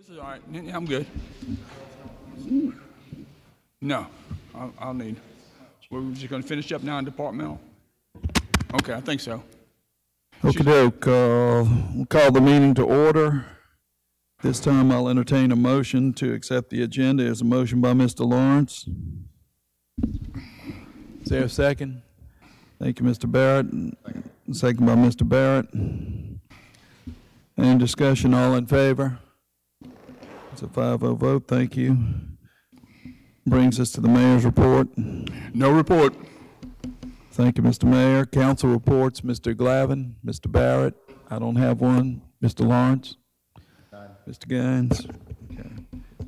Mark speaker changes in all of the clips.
Speaker 1: This is all right. Yeah, I'm good. No, I'll, I'll need. We're just going to finish up now in departmental? Okay, I think so.
Speaker 2: okey doke, uh, we'll call the meeting to order. This time I'll entertain a motion to accept the agenda as a motion by Mr. Lawrence. Is there a second? Thank you, Mr. Barrett. Second by Mr. Barrett. Any discussion, all in favor? It's a 5-0 vote, thank you. Brings us to the mayor's report.
Speaker 1: No report.
Speaker 2: Thank you, Mr. Mayor. Council reports, Mr. Glavan, Mr. Barrett. I don't have one. Mr. Lawrence? Mr. Gines? Okay.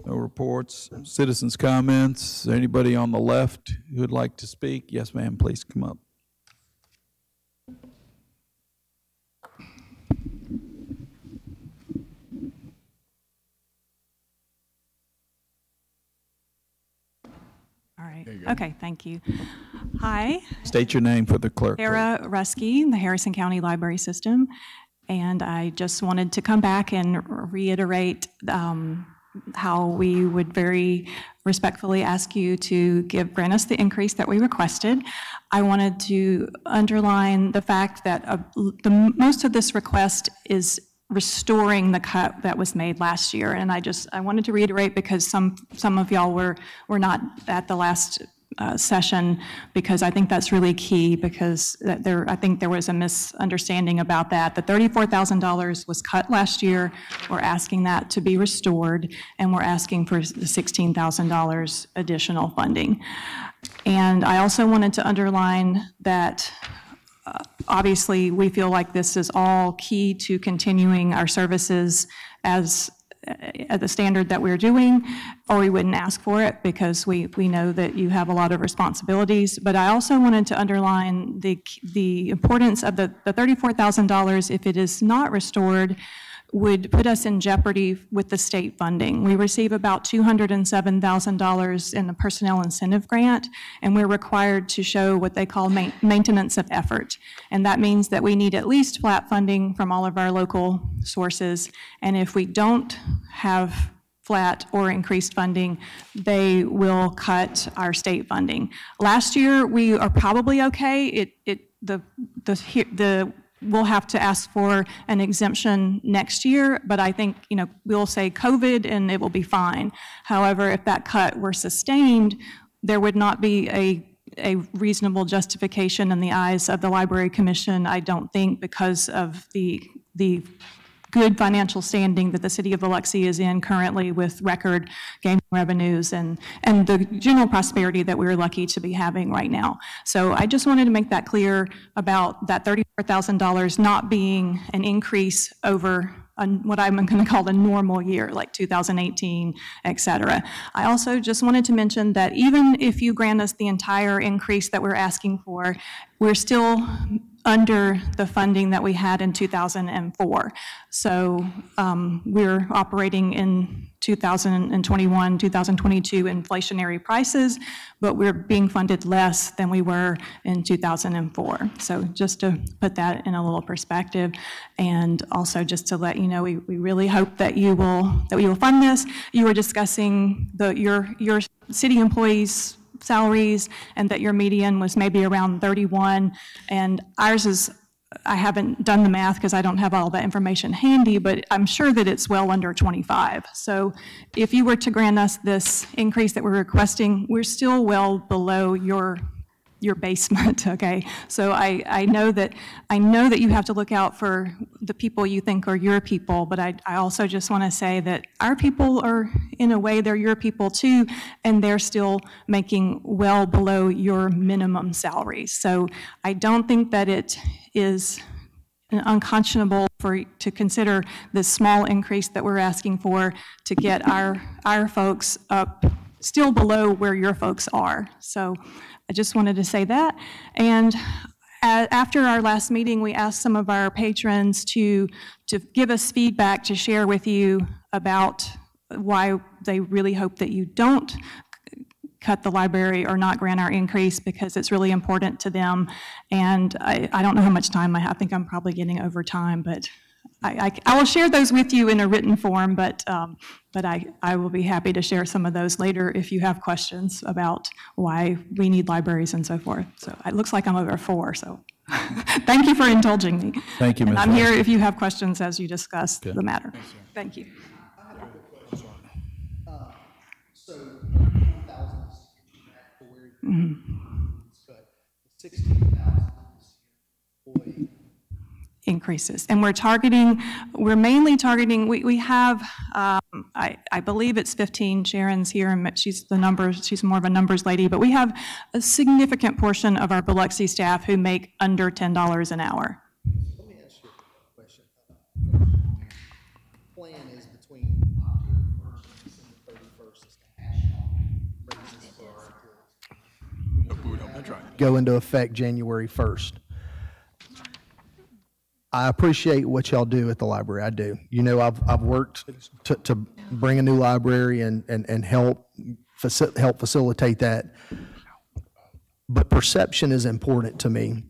Speaker 2: No reports. Citizens' comments. Anybody on the left who would like to speak? Yes, ma'am, please come up.
Speaker 3: All right. Okay, thank you. Hi,
Speaker 2: State your name for the clerk. please.
Speaker 3: Sarah Rusky, the Harrison County Library System. And I just wanted to come back and reiterate um, how we would very respectfully ask you to give, grant us the increase that we requested. I wanted to underline the fact that uh, the, most of this request is restoring the cut that was made last year. And I just, I wanted to reiterate because some, some of y'all were, were not at the last uh, session because I think that's really key because there, I think there was a misunderstanding about that. The $34,000 was cut last year. We're asking that to be restored and we're asking for the $16,000 additional funding. And I also wanted to underline that obviously, we feel like this is all key to continuing our services as, at the standard that we're doing, or we wouldn't ask for it because we, we know that you have a lot of responsibilities. But I also wanted to underline the, the importance of the, the $34,000, if it is not restored, would put us in jeopardy with the state funding. We receive about $207,000 in the personnel incentive grant, and we're required to show what they call ma- maintenance of effort. And that means that we need at least flat funding from all of our local sources. And if we don't have flat or increased funding, they will cut our state funding. Last year, we are probably okay. It, it, the, the, the we'll have to ask for an exemption next year, but I think, you know, we'll say COVID and it will be fine. However, if that cut were sustained, there would not be a, a reasonable justification in the eyes of the Library Commission, I don't think, because of the, the good financial standing that the city of Biloxi is in currently with record gaming revenues and, and the general prosperity that we're lucky to be having right now. So I just wanted to make that clear about that $34,000 not being an increase over a- what I'm going to call a normal year, like 2018, et cetera. I also just wanted to mention that even if you grant us the entire increase that we're asking for, we're still under the funding that we had in 2004. So um, we're operating in 2021, 2022 inflationary prices, but we're being funded less than we were in 2004. So just to put that in a little perspective, and also just to let you know, we, we really hope that you will that we will fund this. You were discussing the your your city employees salaries and that your median was maybe around 31 and ours is I haven't done the math because I don't have all that information handy, but I'm sure that it's well under 25. So if you were to grant us this increase that we're requesting, we're still well below your your basement, okay? So I, I know that, I know that you have to look out for the people you think are your people, but I, I also just want to say that our people are, in a way, they're your people too, and they're still making well below your minimum salary. So I don't think that it is unconscionable for, to consider this small increase that we're asking for to get our, our folks up still below where your folks are. So I just wanted to say that. And after our last meeting, we asked some of our patrons to, to give us feedback to share with you about why they really hope that you don't cut the library or not grant our increase because it's really important to them. And I, I don't know how much time I have. I think I'm probably getting over time, but I, I- I will share those with you in a written form, but, um, but I, I will be happy to share some of those later if you have questions about why we need libraries and so forth. So it looks like I'm over four, so thank you for indulging me.
Speaker 2: Thank you,
Speaker 3: And I'm here if you have questions as you discuss the matter. Thank you.
Speaker 4: So, thousands for where you, but sixteen thousand employee.
Speaker 3: Increases. And we're targeting, we're mainly targeting, we, we have, um, I, I believe it's 15, Sharon's here, and she's the numbers, she's more of a numbers lady, but we have a significant portion of our Biloxi staff who make under $10 an hour.
Speaker 4: Let me ask you a question. Plan is between October first and December thirty-first is to hash out raises for our employees.
Speaker 1: That's right.
Speaker 4: Go into effect January first. I appreciate what y'all do at the library. I do. You know, I've, I've worked to, to bring a new library and, and, and help, faci- help facilitate that. But perception is important to me.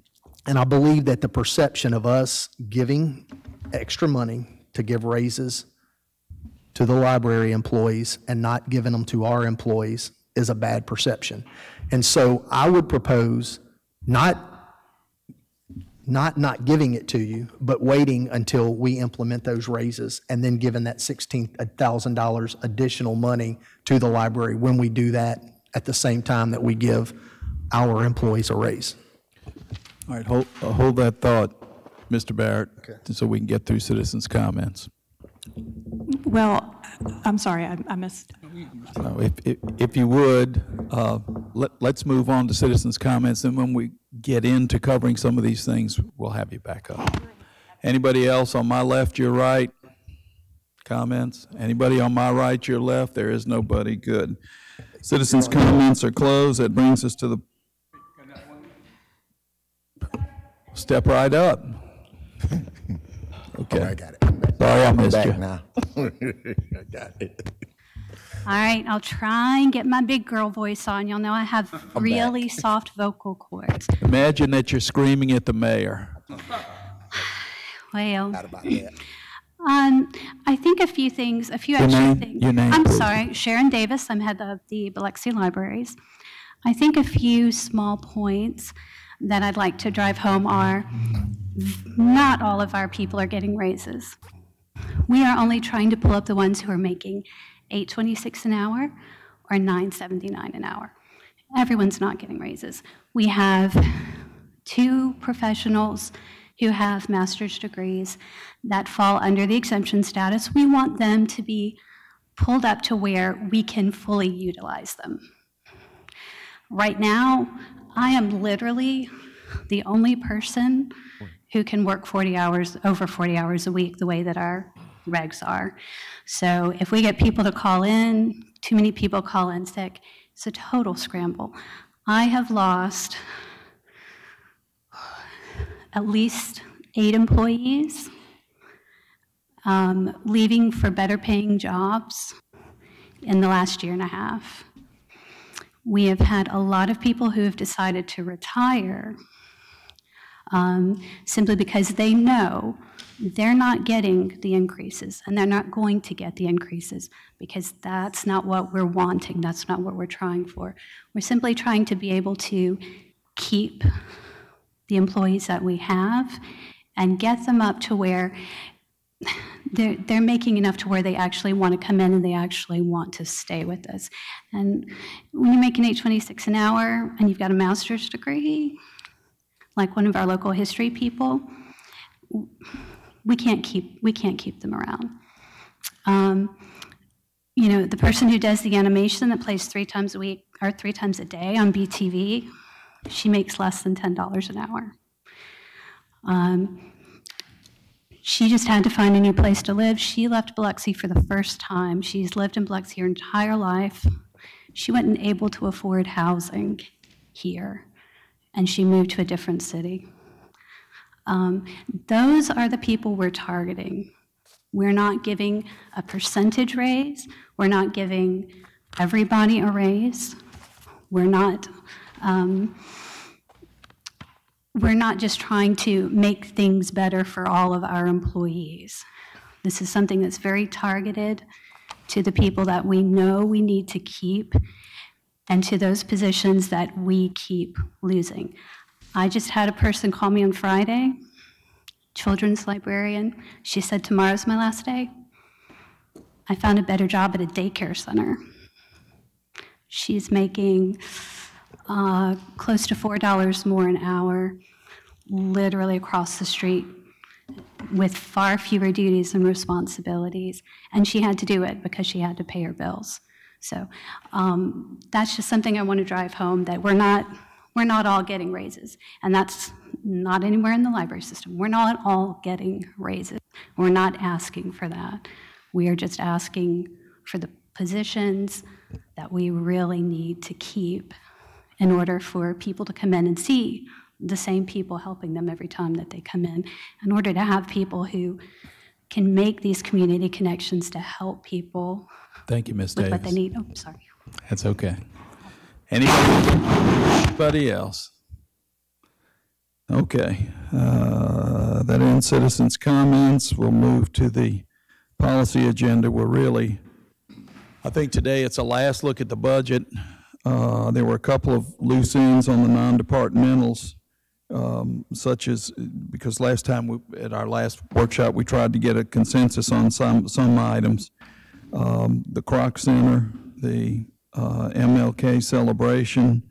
Speaker 4: And I believe that the perception of us giving extra money to give raises to the library employees and not giving them to our employees is a bad perception. And so I would propose not not not giving it to you, but waiting until we implement those raises and then giving that $16,000 additional money to the library when we do that at the same time that we give our employees a raise.
Speaker 2: All right, hold, uh, hold that thought, Mr. Barrett, so we can get through citizens' comments.
Speaker 3: Well, I'm sorry, I I missed.
Speaker 2: So if, if, if you would, uh, let, let's move on to citizens' comments, and when we get into covering some of these things, we'll have you back up. Anybody else on my left, your right? Comments? Anybody on my right, your left? There is nobody. Good. Citizens' comments are closed. That brings us to the. Step right up. Okay.
Speaker 5: I got it. I'm back.
Speaker 2: Sorry I
Speaker 5: I'm
Speaker 2: missed you.
Speaker 5: now. I got it.
Speaker 6: All right, I'll try and get my big girl voice on. Y'all know I have really soft vocal cords.
Speaker 2: Imagine that you're screaming at the mayor.
Speaker 6: Well,
Speaker 5: Not about that.
Speaker 6: um, I think a few things, a few
Speaker 2: Your
Speaker 6: extra
Speaker 2: name-
Speaker 6: things.
Speaker 2: your name,
Speaker 6: I'm
Speaker 2: please.
Speaker 6: sorry, Sharon Davis. I'm head of the Biloxi Libraries. I think a few small points that I'd like to drive home are not all of our people are getting raises. We are only trying to pull up the ones who are making 826 an hour or 979 an hour. Everyone's not getting raises. We have two professionals who have master's degrees that fall under the exemption status. We want them to be pulled up to where we can fully utilize them. Right now, I am literally the only person who can work 40 hours, over 40 hours a week, the way that our regs are. So if we get people to call in, too many people call in sick, it's a total scramble. I have lost at least eight employees um, leaving for better paying jobs in the last year and a half. We have had a lot of people who have decided to retire um, simply because they know they're not getting the increases and they're not going to get the increases because that's not what we're wanting, that's not what we're trying for. We're simply trying to be able to keep the employees that we have and get them up to where they're, they're making enough to where they actually want to come in and they actually want to stay with us. And when you make an 826 an hour and you've got a master's degree, like one of our local history people, we can't keep, we can't keep them around. Um, you know, the person who does the animation that plays three times a week or three times a day on BTV, she makes less than $10 an hour. Um, she just had to find a new place to live. She left Biloxi for the first time. She's lived in Biloxi her entire life. She wasn't able to afford housing here, and she moved to a different city. Um, those are the people we're targeting. We're not giving a percentage raise. We're not giving everybody a raise. We're not um, we're not just trying to make things better for all of our employees. This is something that's very targeted to the people that we know we need to keep and to those positions that we keep losing. I just had a person call me on Friday, children's librarian. She said, Tomorrow's my last day. I found a better job at a daycare center. She's making uh, close to $4 more an hour, literally across the street, with far fewer duties and responsibilities. And she had to do it because she had to pay her bills. So um, that's just something I want to drive home, that we're not, we're not all getting raises. And that's not anywhere in the library system. We're not all getting raises. We're not asking for that. We are just asking for the positions that we really need to keep in order for people to come in and see the same people helping them every time that they come in, in order to have people who can make these community connections to help people
Speaker 2: Thank you, Ms.
Speaker 6: with what they
Speaker 2: Davis.
Speaker 6: need. Oh, sorry.
Speaker 2: That's okay. Anybody else? Okay, uh, that ends citizens' comments. We'll move to the policy agenda. We're really, I think today it's a last look at the budget. Uh, There were a couple of loose ends on the non-departmentals, um, such as, because last time, we- at our last workshop, we tried to get a consensus on some, some items um, the Kroc Center, the uh, MLK celebration,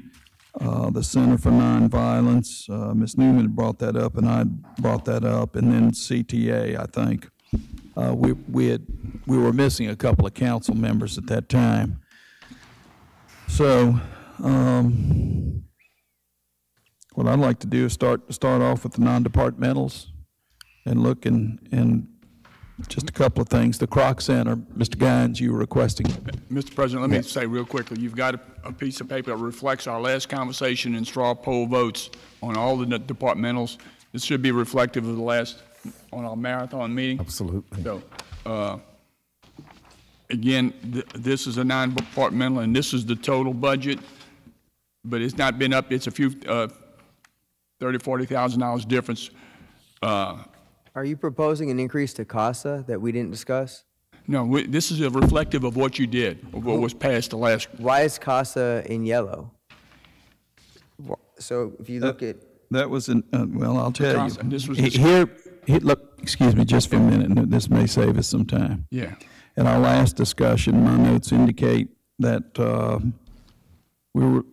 Speaker 2: uh, the Center for Nonviolence. Uh, Ms. Newman brought that up, and I brought that up, and then CTA, I think. Uh, We, we had, we were missing a couple of council members at that time. So, um, what I'd like to do is start, start off with the non-departmentals and look and, and just a couple of things. The Kroc Center, Mr. Gines, you were requesting.
Speaker 1: Mr. President, let me say real quickly, you've got a, a piece of paper that reflects our last conversation and straw poll votes on all the departmentals. This should be reflective of the last, on our marathon meeting.
Speaker 5: Absolutely.
Speaker 1: So, uh, again, th- this is a non-departmental, and this is the total budget, but it's not been up, it's a few, uh, thirty, forty thousand dollars difference. Uh,
Speaker 7: Are you proposing an increase to CASA that we didn't discuss?
Speaker 1: No, we- this is a reflective of what you did, of what was passed the last,
Speaker 7: Why is CASA in yellow? So if you look at,
Speaker 2: That was, an- uh, well, I'll tell you.
Speaker 1: This was
Speaker 2: He-
Speaker 1: dis-
Speaker 2: Here, look, excuse me just for a minute, and this may save us some time.
Speaker 1: yeah.
Speaker 2: At our last discussion, my notes indicate that uh, we were,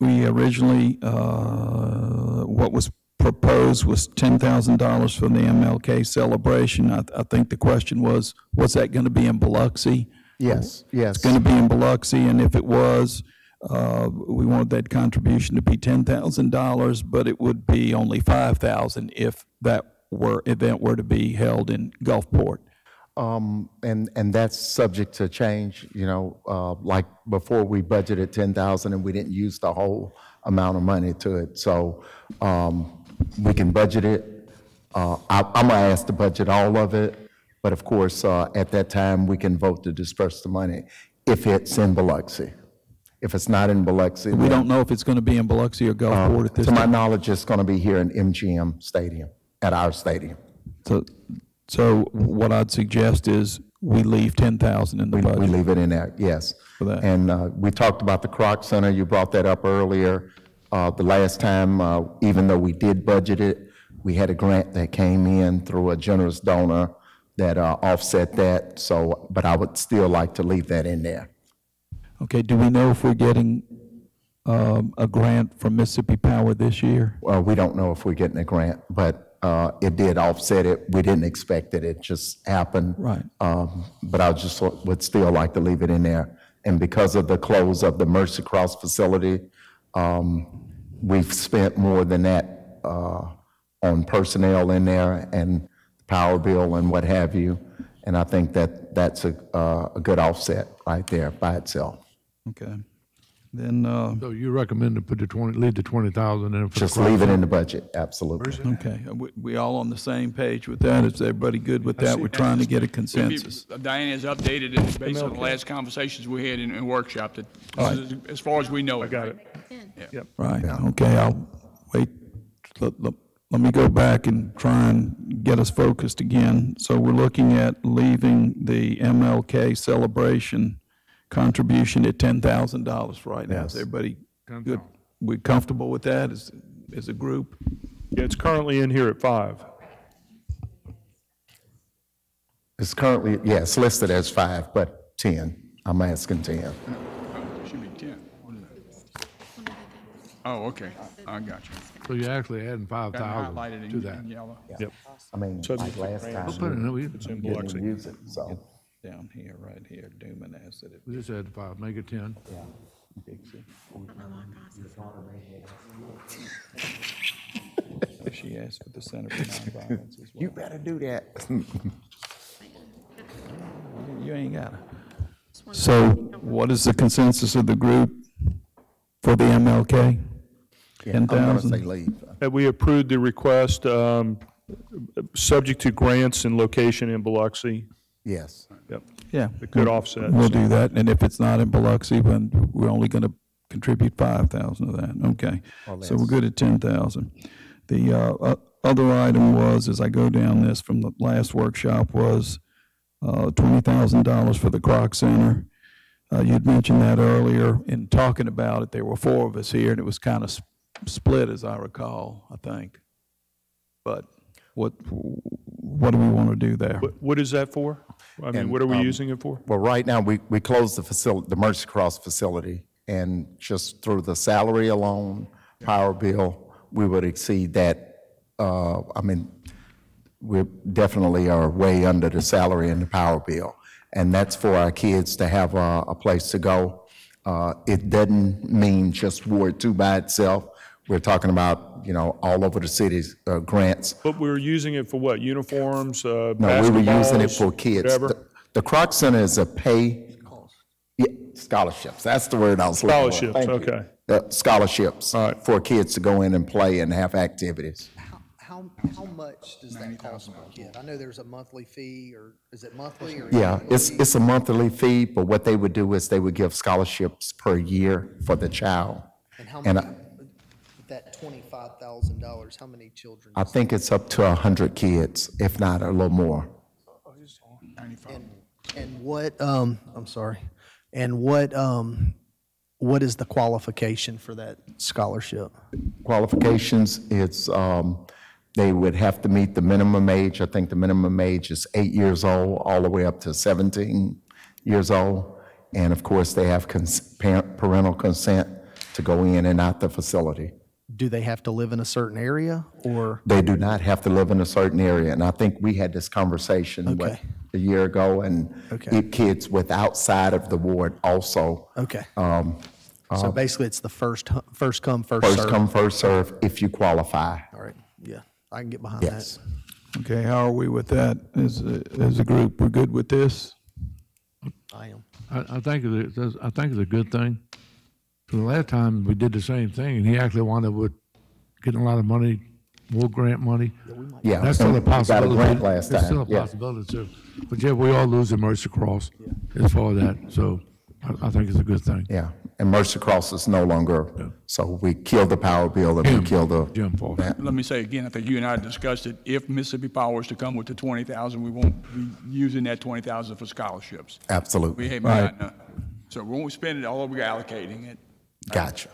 Speaker 2: we originally, uh, what was proposed was $10,000 for the MLK celebration. I I think the question was, was that going to be in Biloxi?
Speaker 5: Yes, yes.
Speaker 2: It's going to be in Biloxi, and if it was, uh, we wanted that contribution to be $10,000, but it would be only 5,000 if that were, event were to be held in Gulfport.
Speaker 5: Um, and, and that's subject to change, you know, uh, like before we budgeted ten thousand and we didn't use the whole amount of money to it. So, um, we can budget it. Uh, I, I'm gonna ask to budget all of it, but of course, uh, at that time, we can vote to disperse the money if it's in Biloxi. If it's not in Biloxi,
Speaker 2: We don't know if it's going to be in Biloxi or Gulfport at this
Speaker 5: to my
Speaker 2: time.
Speaker 5: knowledge, it's gonna be here in MGM Stadium, at our stadium.
Speaker 2: So, so what I'd suggest is we leave 10,000 in the
Speaker 5: We, we
Speaker 2: budget.
Speaker 5: leave it in there, yes.
Speaker 2: For that.
Speaker 5: And uh, we talked about the Kroc Center, you brought that up earlier. Uh, The last time, uh, even though we did budget it, we had a grant that came in through a generous donor that uh, offset that, so, but I would still like to leave that in there.
Speaker 2: Okay, do we know if we're getting um, a grant from Mississippi Power this year?
Speaker 5: Well, we don't know if we're getting a grant, but uh, it did offset it. We didn't expect it, it just happened.
Speaker 2: Right.
Speaker 5: Um, But I just would still like to leave it in there. And because of the close of the Mercy Cross facility, um, we've spent more than that uh, on personnel in there and the power bill and what have you. And I think that that's a, uh, a good offset right there by itself.
Speaker 2: Okay. Then, uh,
Speaker 8: So you recommend to put the twenty, leave the twenty thousand in for the
Speaker 5: Just
Speaker 8: Kroc
Speaker 5: leave it in the budget, absolutely.
Speaker 2: okay, we- we all on the same page with that? Is everybody good with that? We're trying to get a consensus.
Speaker 1: Diane has updated it based on the last conversations we had in, in workshop, that, this is as far as we know. I got it.
Speaker 2: Right, okay, I'll wait let, let- let me go back and try and get us focused again. So we're looking at leaving the MLK celebration contribution at ten thousand dollars right now. Is everybody good? We comfortable with that as, as a group?
Speaker 9: Yeah, it's currently in here at five.
Speaker 5: It's currently, yeah, it's listed as five, but 10. I'm asking 10.
Speaker 1: It should be 10. What is that? Oh, okay, I got you.
Speaker 8: So you're actually adding five
Speaker 1: Got it
Speaker 8: thousand
Speaker 1: highlighted
Speaker 8: to
Speaker 1: in
Speaker 8: that.
Speaker 1: in yellow.
Speaker 9: Yep.
Speaker 5: I mean,
Speaker 9: Subject
Speaker 5: like
Speaker 9: to
Speaker 5: last
Speaker 9: grants.
Speaker 5: time,
Speaker 8: Put it in, we,
Speaker 9: It's in
Speaker 5: we didn't use it, so.
Speaker 2: Down here, right here, Duman asked that it
Speaker 8: we just add five, make it ten.
Speaker 2: She asked for the Center for Nonviolence as well.
Speaker 5: You better do that.
Speaker 2: You ain't got to. So what is the consensus of the group for the MLK?
Speaker 5: Yeah, I'm gonna say
Speaker 2: 10,000?
Speaker 5: leave.
Speaker 9: That we approved the request, um, subject to grants and location in Biloxi.
Speaker 5: Yes.
Speaker 2: Yeah.
Speaker 9: it could offset.
Speaker 2: We'll do that, and if it's not in Biloxi, then we're only going to contribute five thousand of that, okay? So we're good at ten thousand. The, uh, o- other item was, as I go down this from the last workshop, was, uh, twenty thousand dollars for the Kroc Center. Uh, you'd mentioned that earlier, in talking about it, there were four of us here, and it was kind of split, as I recall, I think. But what, what do we want to do there?
Speaker 9: What, what is that for? I mean,
Speaker 5: And,
Speaker 9: what are we
Speaker 5: um,
Speaker 9: using it for?
Speaker 5: Well, right now, we, we closed the facility, the Mercy Cross facility, and just through the salary alone, power bill, we would exceed that. Uh, I mean, we definitely are way under the salary and the power bill. And that's for our kids to have a, a place to go. Uh, it doesn't mean just Ward Two by itself. We're talking about, you know, all over the cities, uh, grants.
Speaker 9: But we were using it for what, uniforms, uh,
Speaker 5: No, we were using it for kids.
Speaker 9: Whatever?
Speaker 5: The- The Kroc Center is a pay, yeah, scholarships, that's the word I was looking for.
Speaker 9: Scholarships,
Speaker 5: Thank you.
Speaker 9: okay.
Speaker 5: Uh, Scholarships
Speaker 9: All right.
Speaker 5: for kids to go in and play and have activities.
Speaker 10: How, how much does that cost per kid? I know there's a monthly fee, or is it monthly or?
Speaker 5: Yeah,
Speaker 10: annual
Speaker 5: it's, it's a monthly fee, but what they would do is they would give scholarships per year for the child.
Speaker 10: And how
Speaker 5: and
Speaker 10: many,
Speaker 5: I-
Speaker 10: that twenty-five thousand dollars, how many children?
Speaker 5: I think it's up to 100 kids, if not a little more.
Speaker 10: And, and what, um, I'm sorry, and what, um, what is the qualification for that scholarship?
Speaker 5: Qualifications, it's, um, they would have to meet the minimum age. I think the minimum age is eight years old, all the way up to 17 years old. And of course, they have cons- parent- parental consent to go in and out the facility.
Speaker 10: Do they have to live in a certain area, or?
Speaker 5: They do not have to live in a certain area. And I think we had this conversation, what,
Speaker 10: Okay.
Speaker 5: a year ago? And
Speaker 10: Okay.
Speaker 5: it- kids with outside of the ward also.
Speaker 10: Okay.
Speaker 5: um,
Speaker 10: So basically, it's the first, first come, first served?
Speaker 5: First come, first serve, if you qualify.
Speaker 10: All right, yeah, I can get behind that.
Speaker 5: Yes.
Speaker 2: Okay, how are we with that as, a- as a group? We're good with this?
Speaker 10: I am.
Speaker 8: I, I think it's, a- I think it's a good thing. So the last time we did the same thing, and he actually wound up with getting a lot of money, more grant money.
Speaker 5: Yeah.
Speaker 8: That's still a
Speaker 5: and we got
Speaker 8: possibility.
Speaker 5: grant last
Speaker 8: That's still a
Speaker 5: yeah.
Speaker 8: possibility too. But yeah, we all lose at Mercy Cross as far as that, so I, I think it's a good thing.
Speaker 5: Yeah, and Mercy Cross is no longer, so we killed the power bill and we killed the.
Speaker 8: Jim Foster.
Speaker 1: Let me say again, I think you and I discussed it, if Mississippi Power is to come with the 20,000, we won't be using that 20,000 for scholarships. We
Speaker 5: Absolutely,
Speaker 1: haven't got none. So we won't spend it, all we're allocating it.
Speaker 5: Gotcha.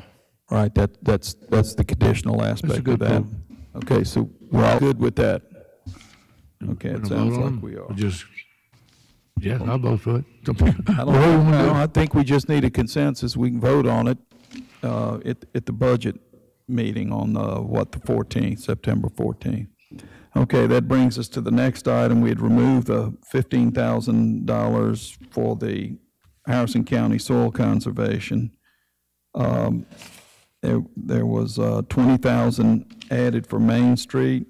Speaker 2: Right, that, that's, that's the conditional aspect of
Speaker 8: good
Speaker 2: that.
Speaker 8: move.
Speaker 2: Okay, so we're all good with that? Okay, it
Speaker 8: Gonna
Speaker 2: sounds
Speaker 8: vote on
Speaker 2: like we are.
Speaker 8: Just, yes, I'll vote for it.
Speaker 2: I don't, no, I think we just need a consensus. We can vote on it, uh, at, at the budget meeting on, uh, what, the fourteenth, September fourteenth. Okay, that brings us to the next item. We had removed the fifteen thousand dollars for the Harrison County Soil Conservation. Um, there, there was, uh, twenty thousand added for Main Street,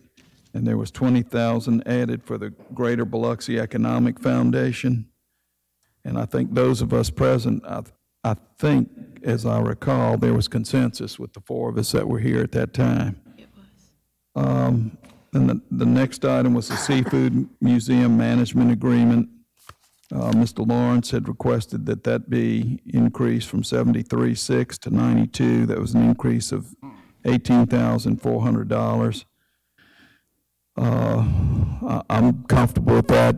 Speaker 2: and there was twenty thousand added for the Greater Biloxi Economic Foundation. And I think those of us present, I, I think, as I recall, there was consensus with the four of us that were here at that time. It was. Um, and the, the next item was the Seafood Museum Management Agreement. Uh, Mr. Lawrence had requested that that be increased from seventy-three six to ninety-two. That was an increase of eighteen thousand four hundred dollars. Uh, I, I'm comfortable with that.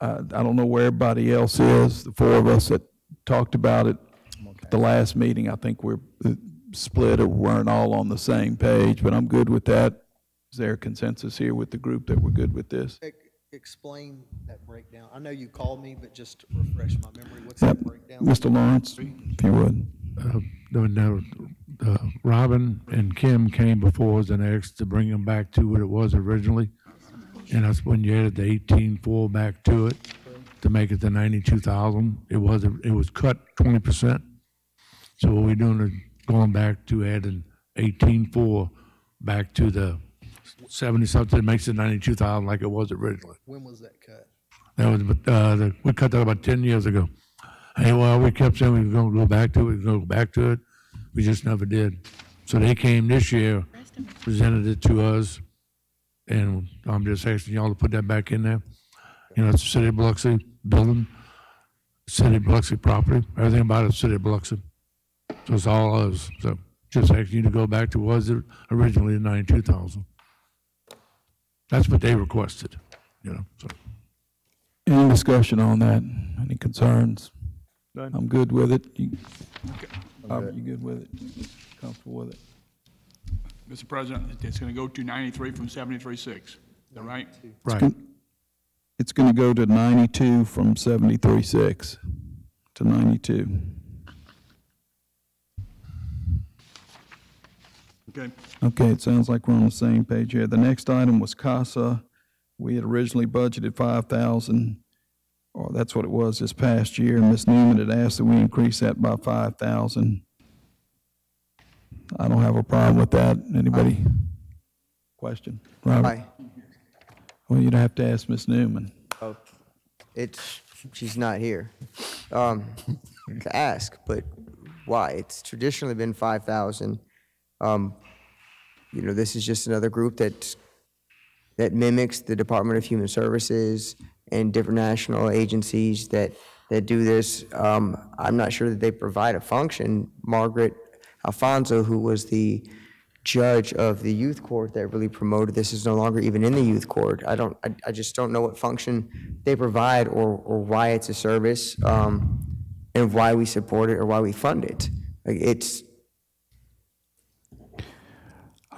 Speaker 2: I, I don't know where everybody else is. The four of us that talked about it at the last meeting, I think we're uh, split or weren't all on the same page, but I'm good with that. Is there a consensus here with the group that we're good with this?
Speaker 4: Ex- Explain that breakdown. I know you called me, but just to refresh my memory. What's that breakdown?
Speaker 2: Mr. Lawrence, if you would.
Speaker 8: Uh, no, no, uh, Robin and Kim came before us and asked to bring them back to what it was originally. And that's when you added the eighteen-four back to it to make it the ninety-two thousand. It was, it was cut twenty percent. So what we're doing is going back to adding eighteen-four back to the seventy-something, makes it ninety-two thousand like it was originally.
Speaker 4: When was that cut?
Speaker 8: That was, uh, the- we cut that about ten years ago. Hey, well, we kept saying we were gonna go back to it, we were gonna go back to it. We just never did. So they came this year, presented it to us, and I'm just asking y'all to put that back in there. You know, it's a City of Biloxi building, City of Biloxi property, everything about it's City of Biloxi. So it's all us. So just asking you to go back to what was it originally ninety-two thousand. That's what they requested, you know, so.
Speaker 2: Any discussion on that? Any concerns?
Speaker 9: None.
Speaker 2: I'm good with it. You, Robert, you good with it? Comfortable with it?
Speaker 1: Mr. President, it's going to go to 93 from 73.6. Is that right?
Speaker 8: Right.
Speaker 2: It's gonna go to ninety-two from seventy-three six to ninety-two.
Speaker 1: Okay.
Speaker 2: Okay, it sounds like we're on the same page here. The next item was CASA. We had originally budgeted five thousand, or that's what it was this past year. Ms. Newman had asked that we increase that by five thousand. I don't have a problem with that. Anybody? Question? Robert?
Speaker 7: Aye.
Speaker 2: Well, you'd have to ask Ms. Newman.
Speaker 7: Oh, it's, she's not here, um, to ask, but why? It's traditionally been five thousand. Um, you know, this is just another group that, that mimics the Department of Human Services and different national agencies that, that do this. Um, I'm not sure that they provide a function. Margaret Alfonso, who was the judge of the youth court that really promoted this is no longer even in the youth court. I don't, I, I just don't know what function they provide or, or why it's a service, um, and why we support it or why we fund it. Like, it's,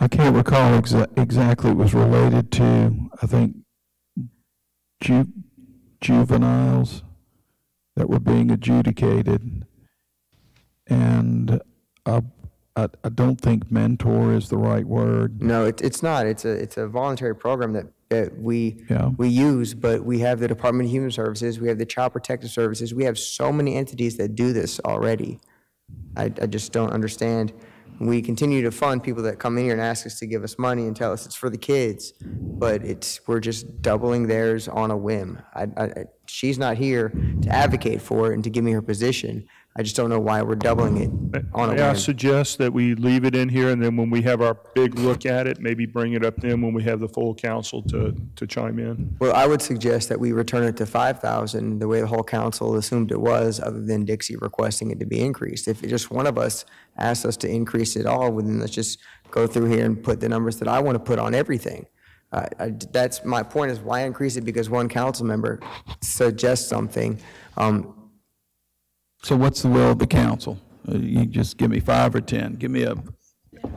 Speaker 2: I can't recall exa- exactly, it was related to, I think, ju- juveniles that were being adjudicated. And I, I, I don't think mentor is the right word.
Speaker 7: no, it, it's not. It's a, it's a voluntary program that, that we,
Speaker 2: Yeah.
Speaker 7: we use, but we have the Department of Human Services, we have the Child Protective Services, we have so many entities that do this already. I, I just don't understand. We continue to fund people that come in here and ask us to give us money and tell us it's for the kids, but it's, we're just doubling theirs on a whim. I, I, she's not here to advocate for it and to give me her position. I just don't know why we're doubling it on a
Speaker 9: May I
Speaker 7: whim.
Speaker 9: suggest that we leave it in here, and then when we have our big look at it, maybe bring it up then when we have the full council to, to chime in?
Speaker 7: Well, I would suggest that we return it to five thousand, the way the whole council assumed it was, other than Dixie requesting it to be increased. If just one of us asks us to increase it all, well, then let's just go through here and put the numbers that I want to put on everything. Uh, I, that's, my point is why increase it because one council member suggests something. Um,
Speaker 2: So what's the will of the council? Uh, You just give me five or 10, give me a,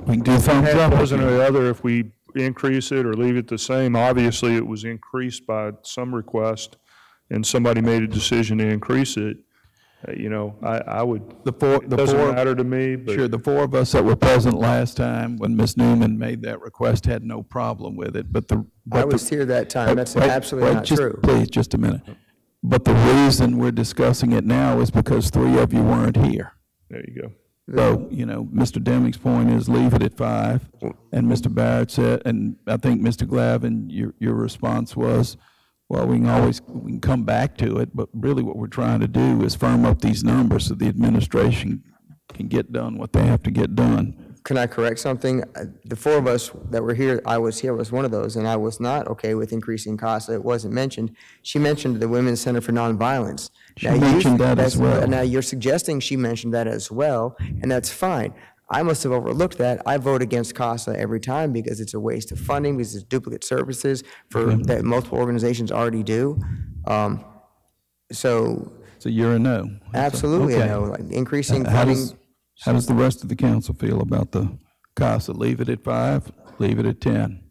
Speaker 2: we can do thumbs
Speaker 9: Half
Speaker 2: up. if
Speaker 9: dozen
Speaker 2: you-
Speaker 9: or the other, if we increase it or leave it the same, obviously it was increased by some request, and somebody made a decision to increase it, uh, you know, I, I would,
Speaker 2: The four,
Speaker 9: it
Speaker 2: the
Speaker 9: doesn't
Speaker 2: four,
Speaker 9: matter to me, but.
Speaker 2: sure, the four of us that were present last time when Ms. Newman made that request had no problem with it, but the. but
Speaker 7: I
Speaker 2: the-
Speaker 7: was here that time, that's
Speaker 2: Wait,
Speaker 7: absolutely
Speaker 2: wait,
Speaker 7: not
Speaker 2: just-
Speaker 7: true.
Speaker 2: Please, just a minute. But the reason we're discussing it now is because three of you weren't here.
Speaker 9: There you go.
Speaker 2: So, you know, Mr. Deming's point is leave it at five. And Mr. Barrett said, and I think Mr. Glavan, your, your response was, well, we can always, we can come back to it, but really what we're trying to do is firm up these numbers so the administration can get done what they have to get done.
Speaker 7: Can I correct something? Uh, The four of us that were here, I was here, was one of those, and I was not okay with increasing costs. It wasn't mentioned. She mentioned the Women's Center for Nonviolence.
Speaker 2: She
Speaker 7: Now, you-
Speaker 2: mentioned that as well.
Speaker 7: Now, you're suggesting she mentioned that as well, and that's fine. I must have overlooked that. I vote against CASA every time because it's a waste of funding, because it's duplicate services for, that multiple organizations already do. Um, So
Speaker 2: So you're a no?
Speaker 7: absolutely,
Speaker 2: Okay.
Speaker 7: know, like increasing
Speaker 2: How
Speaker 7: funding.
Speaker 2: Does, how does the rest of the council feel about the CASA? Leave it at five, leave it at 10?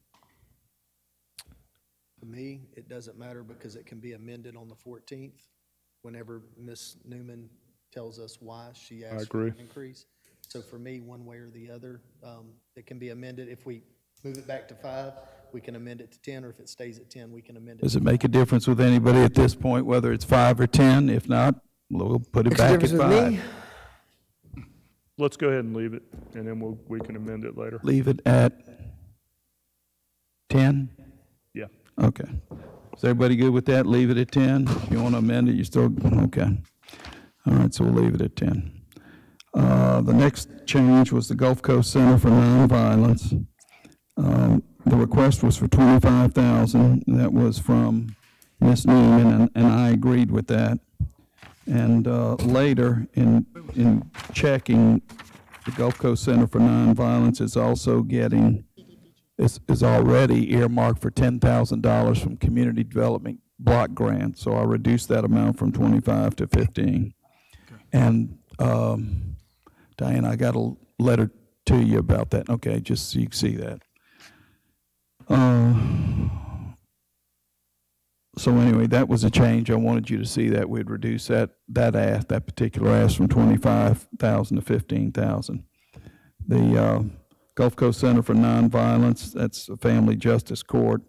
Speaker 4: To me, it doesn't matter because it can be amended on the fourteenth, whenever Ms. Newman tells us why she asked for
Speaker 9: agree.
Speaker 4: an increase. So for me, one way or the other, um, it can be amended. If we move it back to five, we can amend it to ten, or if it stays at ten, we can amend it.
Speaker 2: Does it make a difference with anybody at this point, whether it's five or 10? If not, we'll put it
Speaker 7: Makes a
Speaker 2: back at
Speaker 7: difference with me.
Speaker 2: five.
Speaker 9: Let's go ahead and leave it, and then we'll, we can amend it later.
Speaker 2: Leave it at 10?
Speaker 9: Yeah.
Speaker 2: Okay. Is everybody good with that? Leave it at 10? If you want to amend it, you still, okay. All right, so we'll leave it at 10. Uh, The next change was the Gulf Coast Center for Nonviolence. Um, The request was for 25,000. That was from Ms. Newman, and- and I agreed with that. And uh, later, in, in checking, the Gulf Coast Center for Nonviolence is also getting, is, is already earmarked for ten thousand dollars from Community Development Block Grant, so I reduced that amount from twenty-five to fifteen. And, um, Diane, I got a letter to you about that, okay, just so you can see that. Uh, so anyway, that was a change. I wanted you to see that we'd reduce that, that ask, that particular ask from twenty-five thousand to fifteen thousand. The, uh, Gulf Coast Center for Nonviolence, that's a family justice court.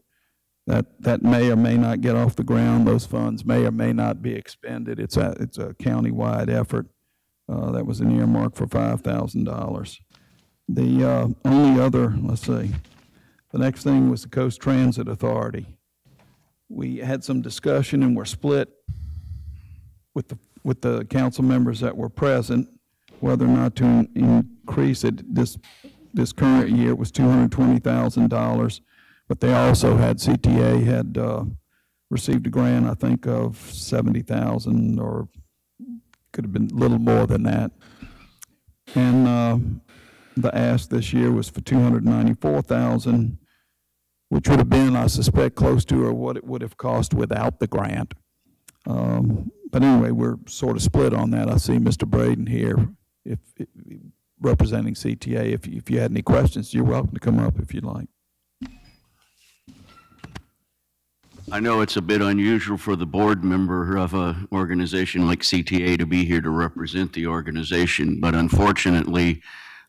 Speaker 2: That, that may or may not get off the ground. Those funds may or may not be expended. It's a, it's a countywide effort. Uh, that was an earmark for five thousand dollars. The, uh, only other, let's see, the next thing was the Coast Transit Authority we had some discussion and were split with the, with the council members that were present whether or not to in, increase it. This, this current year it was $220,000, but they also had, CTA had uh, received a grant, I think, of 70000 or could have been a little more than that. And uh, the ask this year was for 294000 which would have been, I suspect, close to or what it would have cost without the grant. Um, But anyway, we're sort of split on that. I see Mr. Braden here, if, if- representing CTA. If, if you had any questions, you're welcome to come up if you'd like.
Speaker 11: I know it's a bit unusual for the board member of an organization like CTA to be here to represent the organization, but unfortunately,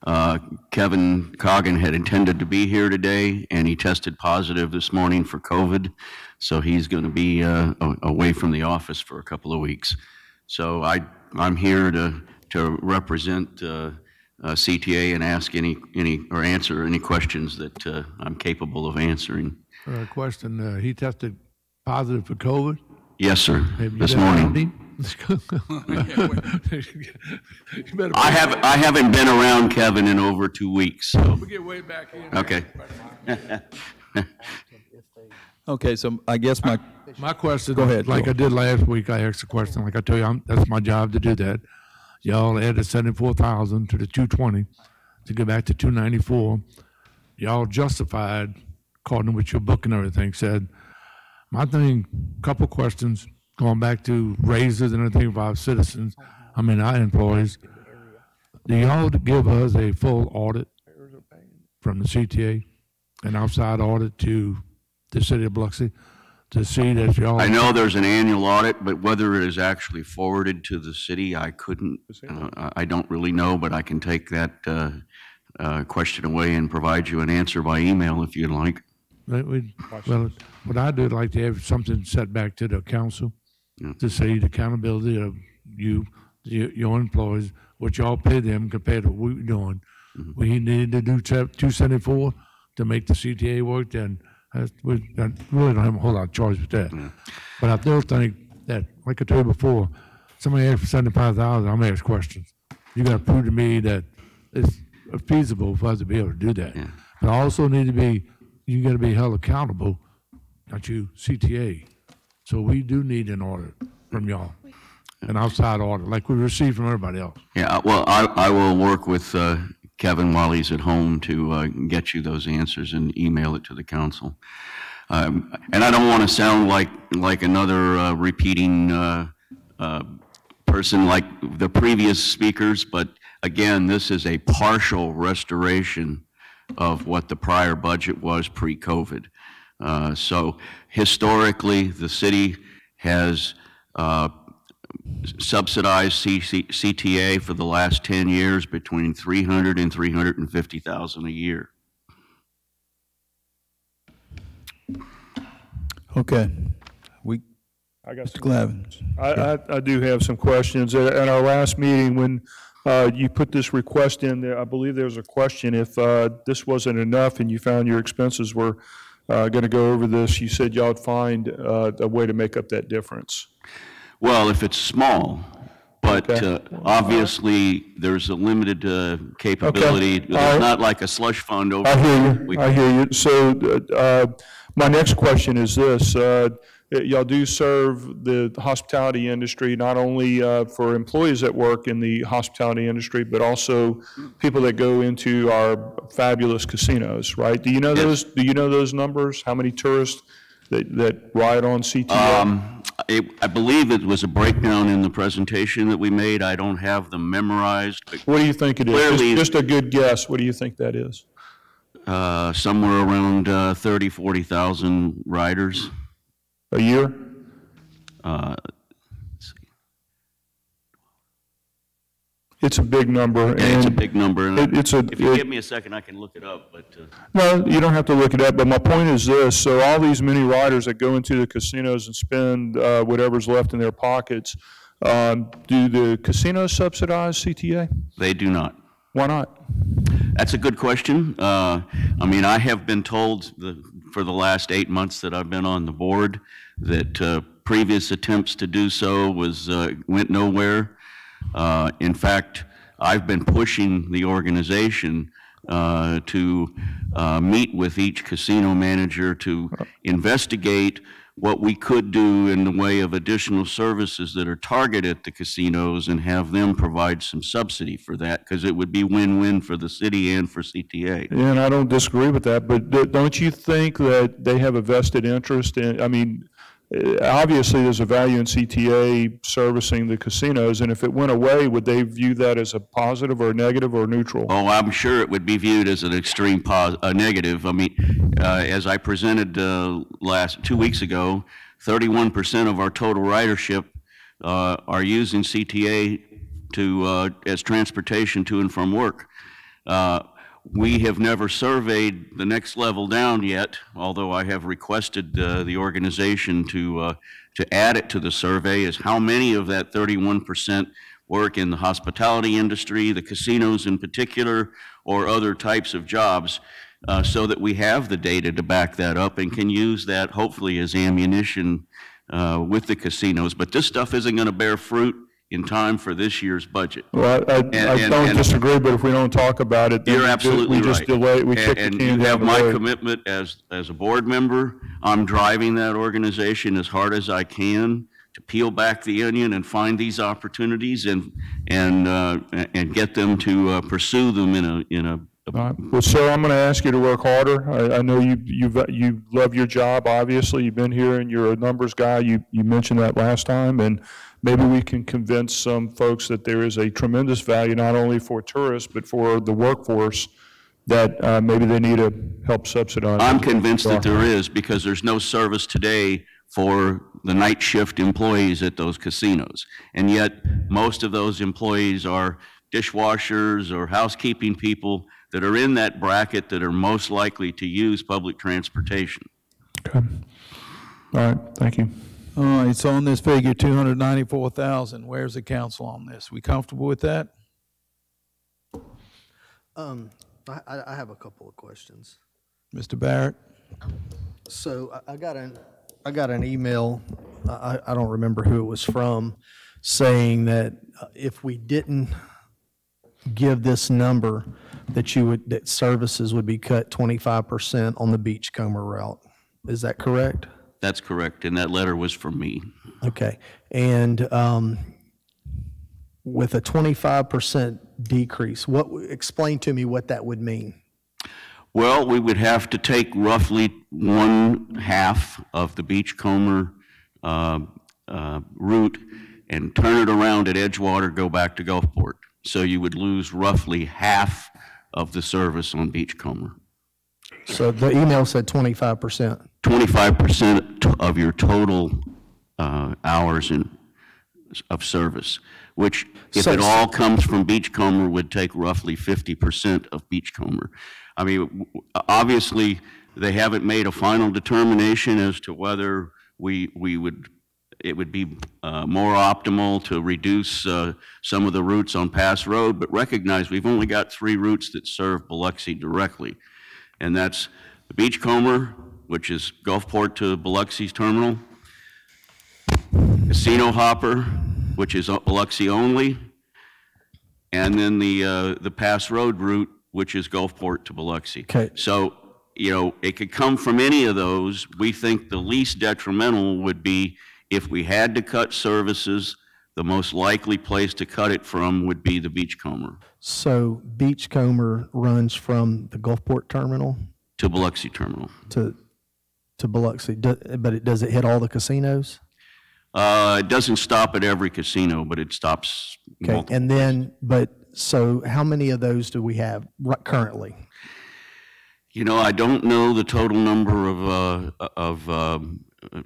Speaker 11: uh, Kevin Coggan had intended to be here today, and he tested positive this morning for COVID, so he's going to be uh, away from the office for a couple of weeks. So I, I'm here to, to represent uh, uh, CTA and ask any, any, or answer any questions that uh, I'm capable of answering.
Speaker 8: Uh, question, uh, he tested positive for COVID?
Speaker 11: Yes, sir, this morning.
Speaker 8: Him? You
Speaker 11: I have, I haven't been around Kevin in over two weeks, so,
Speaker 8: Get way back in.
Speaker 11: okay.
Speaker 2: Okay, so I guess my,
Speaker 8: My question,
Speaker 2: Go ahead,
Speaker 8: like
Speaker 2: Joel.
Speaker 8: I did last week, I asked a question, like I tell you, I'm, that's my job to do that. Y'all added seventy-four thousand to the two twenty to get back to two ninety-four. Y'all justified, according to what your book and everything said. My thing, a couple questions, going back to raises and everything for our citizens, I mean, our employees. Do y'all give us a full audit from the CTA, an outside audit to the city of Biloxi, to see that y'all?
Speaker 11: I know there's an annual audit, but whether it is actually forwarded to the city, I couldn't, uh, I I don't really know, but I can take that uh, uh, question away and provide you an answer by email if you'd like.
Speaker 8: That Well, what I do, like to have something set back to the council to see the accountability of you, your, your employees, what y'all pay them compared to what we're doing. Mm-hmm. We needed to do two seventy-four to make the CTA work, then that's, we I really don't have a whole lot of choice with that. But I still think that, like I told you before, somebody asks for seventy-five thousand, I'm gonna ask questions. You gotta prove to me that it's feasible for us to be able to do that. But I also need to be, you gotta be held accountable, not you, CTA. So we do need an audit from y'all, an outside audit, like we receive from everybody else.
Speaker 11: Yeah, well, I, I will work with uh, Kevin while he's at home to uh, get you those answers and email it to the council. Um, And I don't want to sound like, like another uh, repeating uh, uh, person like the previous speakers, but again, this is a partial restoration of what the prior budget was pre-COVID. Uh, So historically, the city has uh, subsidized CC CTA for the last 10 years between 300 and 350,000 a year.
Speaker 2: Okay. We,
Speaker 9: I got
Speaker 2: Mr. Glavan.
Speaker 9: I, I, I do have some questions. At, at our last meeting, when, uh, you put this request in there, I believe there was a question, if, uh, this wasn't enough and you found your expenses were, uh, gonna go over this, you said y'all would find, uh, a way to make up that difference.
Speaker 11: Well, if it's small, but
Speaker 9: Okay.
Speaker 11: uh, obviously, there's a limited uh, capability.
Speaker 9: All right.
Speaker 11: It's not like a slush fund over.
Speaker 9: I hear
Speaker 11: We-
Speaker 9: you, I hear you. So, uh, my next question is this, uh, y'all do serve the hospitality industry, not only, uh, for employees that work in the hospitality industry, but also people that go into our fabulous casinos, right? Do you know
Speaker 11: Yes.
Speaker 9: those, do you know those numbers? How many tourists that, that ride on CTA?
Speaker 11: Um, I I believe it was a breakdown in the presentation that we made. I don't have them memorized,
Speaker 9: What do you think it is? Just- Just a good guess, what do you think that is?
Speaker 11: uh, somewhere around uh, 30, 40,000 riders.
Speaker 9: A year?
Speaker 11: Uh,
Speaker 9: It's a big number.
Speaker 11: It's a big number. and
Speaker 9: it- it's a-
Speaker 11: If you
Speaker 9: it-
Speaker 11: give me a second, I can look it up, but uh,
Speaker 9: No, you don't have to look it up, but my point is this, so all these many riders that go into the casinos and spend uh, whatever's left in their pockets, um, do the casinos subsidize CTA?
Speaker 11: they do not.
Speaker 9: Why not?
Speaker 11: That's a good question. Uh, I mean, I have been told the, for the last eight months that I've been on the board that uh, previous attempts to do so was, uh, went nowhere. Uh, In fact, I've been pushing the organization uh, to uh, meet with each casino manager to investigate what we could do in the way of additional services that are targeted at the casinos and have them provide some subsidy for that, because it would be win-win for the city and for CTA.
Speaker 9: And I don't disagree with that, but don't you think that they have a vested interest in, I mean, obviously, there's a value in CTA servicing the casinos, and if it went away, would they view that as a positive or a negative or neutral?
Speaker 11: Oh, I'm sure it would be viewed as an extreme pos, a negative. I mean, uh, as I presented, uh, last, two weeks ago, thirty-one percent of our total ridership, uh, are using CTA to, uh, as transportation to and from work. We have never surveyed the next level down yet, although I have requested, uh, the organization to, uh, to add it to the survey, is how many of that thirty-one percent work in the hospitality industry, the casinos in particular, or other types of jobs, uh, so that we have the data to back that up and can use that hopefully as ammunition uh, with the casinos. But this stuff isn't going to bear fruit in time for this year's budget.
Speaker 9: Well, I, I- I
Speaker 11: and-
Speaker 9: don't
Speaker 11: and-
Speaker 9: disagree, but if we don't talk about it, then
Speaker 11: You're absolutely
Speaker 9: we
Speaker 11: right.
Speaker 9: just delay, we
Speaker 11: And-
Speaker 9: kick the
Speaker 11: And
Speaker 9: can
Speaker 11: you have my
Speaker 9: road.
Speaker 11: commitment as, as a board member. I'm driving that organization as hard as I can to peel back the onion and find these opportunities and, and, uh, and get them to uh, pursue them in a, in a
Speaker 9: All right. Well, sir, I'm going to ask you to work harder. I, I know you, you, you love your job, obviously. You've been here and you're a numbers guy. You, you mentioned that last time. And maybe we can convince some folks that there is a tremendous value not only for tourists, but for the workforce that uh, maybe they need to help subsidize.
Speaker 11: I'm convinced that there is, because there's no service today for the night shift employees at those casinos. And yet, most of those employees are dishwashers or housekeeping people that are in that bracket that are most likely to use public transportation.
Speaker 9: Okay. All right, thank you.
Speaker 2: All right, so on this figure, two hundred ninety-four thousand, where's the council on this? We comfortable with that?
Speaker 4: Um, I, I I have a couple of questions.
Speaker 2: Mr. Barrett?
Speaker 4: So I, I got an, I got an email, I, I I don't remember who it was from, saying that uh, if we didn't give this number, that you would, that services would be cut twenty-five percent on the Beachcomber route. Is that correct?
Speaker 11: That's correct, and that letter was from me.
Speaker 4: Okay, and um, with a twenty-five percent decrease. What, explain to me what that would mean.
Speaker 11: Well, we would have to take roughly one half of the Beachcomber uh, uh, route and turn it around at Edgewater, go back to Gulfport. So you would lose roughly half of the service on Beachcomber.
Speaker 4: So the email said 25%.
Speaker 11: 25% of your total uh, hours in, of service, which, if
Speaker 4: So-
Speaker 11: it all comes from Beachcomber, would take roughly 50% of Beachcomber. I mean, obviously, they haven't made a final determination as to whether we, we would, it would be uh, more optimal to reduce uh, some of the routes on Pass Road, but recognize we've only got three routes that serve Biloxi directly and that's the Beachcomber, which is Gulfport to Biloxi's terminal, Casino Hopper, which is Biloxi only, and then the, uh, the Pass Road route, which is Gulfport to Biloxi.
Speaker 4: Okay.
Speaker 11: So, you know, it could come from any of those. We think the least detrimental would be if we had to cut services, the most likely place to cut it from would be the Beachcomber
Speaker 4: So Beachcomber runs from the Gulfport terminal
Speaker 11: to Biloxi terminal.
Speaker 4: to, to Biloxi, Do- but it, does it hit all the casinos?
Speaker 11: Uh, it doesn't stop at every casino, but it stops
Speaker 4: Okay,
Speaker 11: multiple.
Speaker 4: and then, but, so how many of those do we have ri- currently?
Speaker 11: You know, I don't know the total number of, uh, of, um, uh,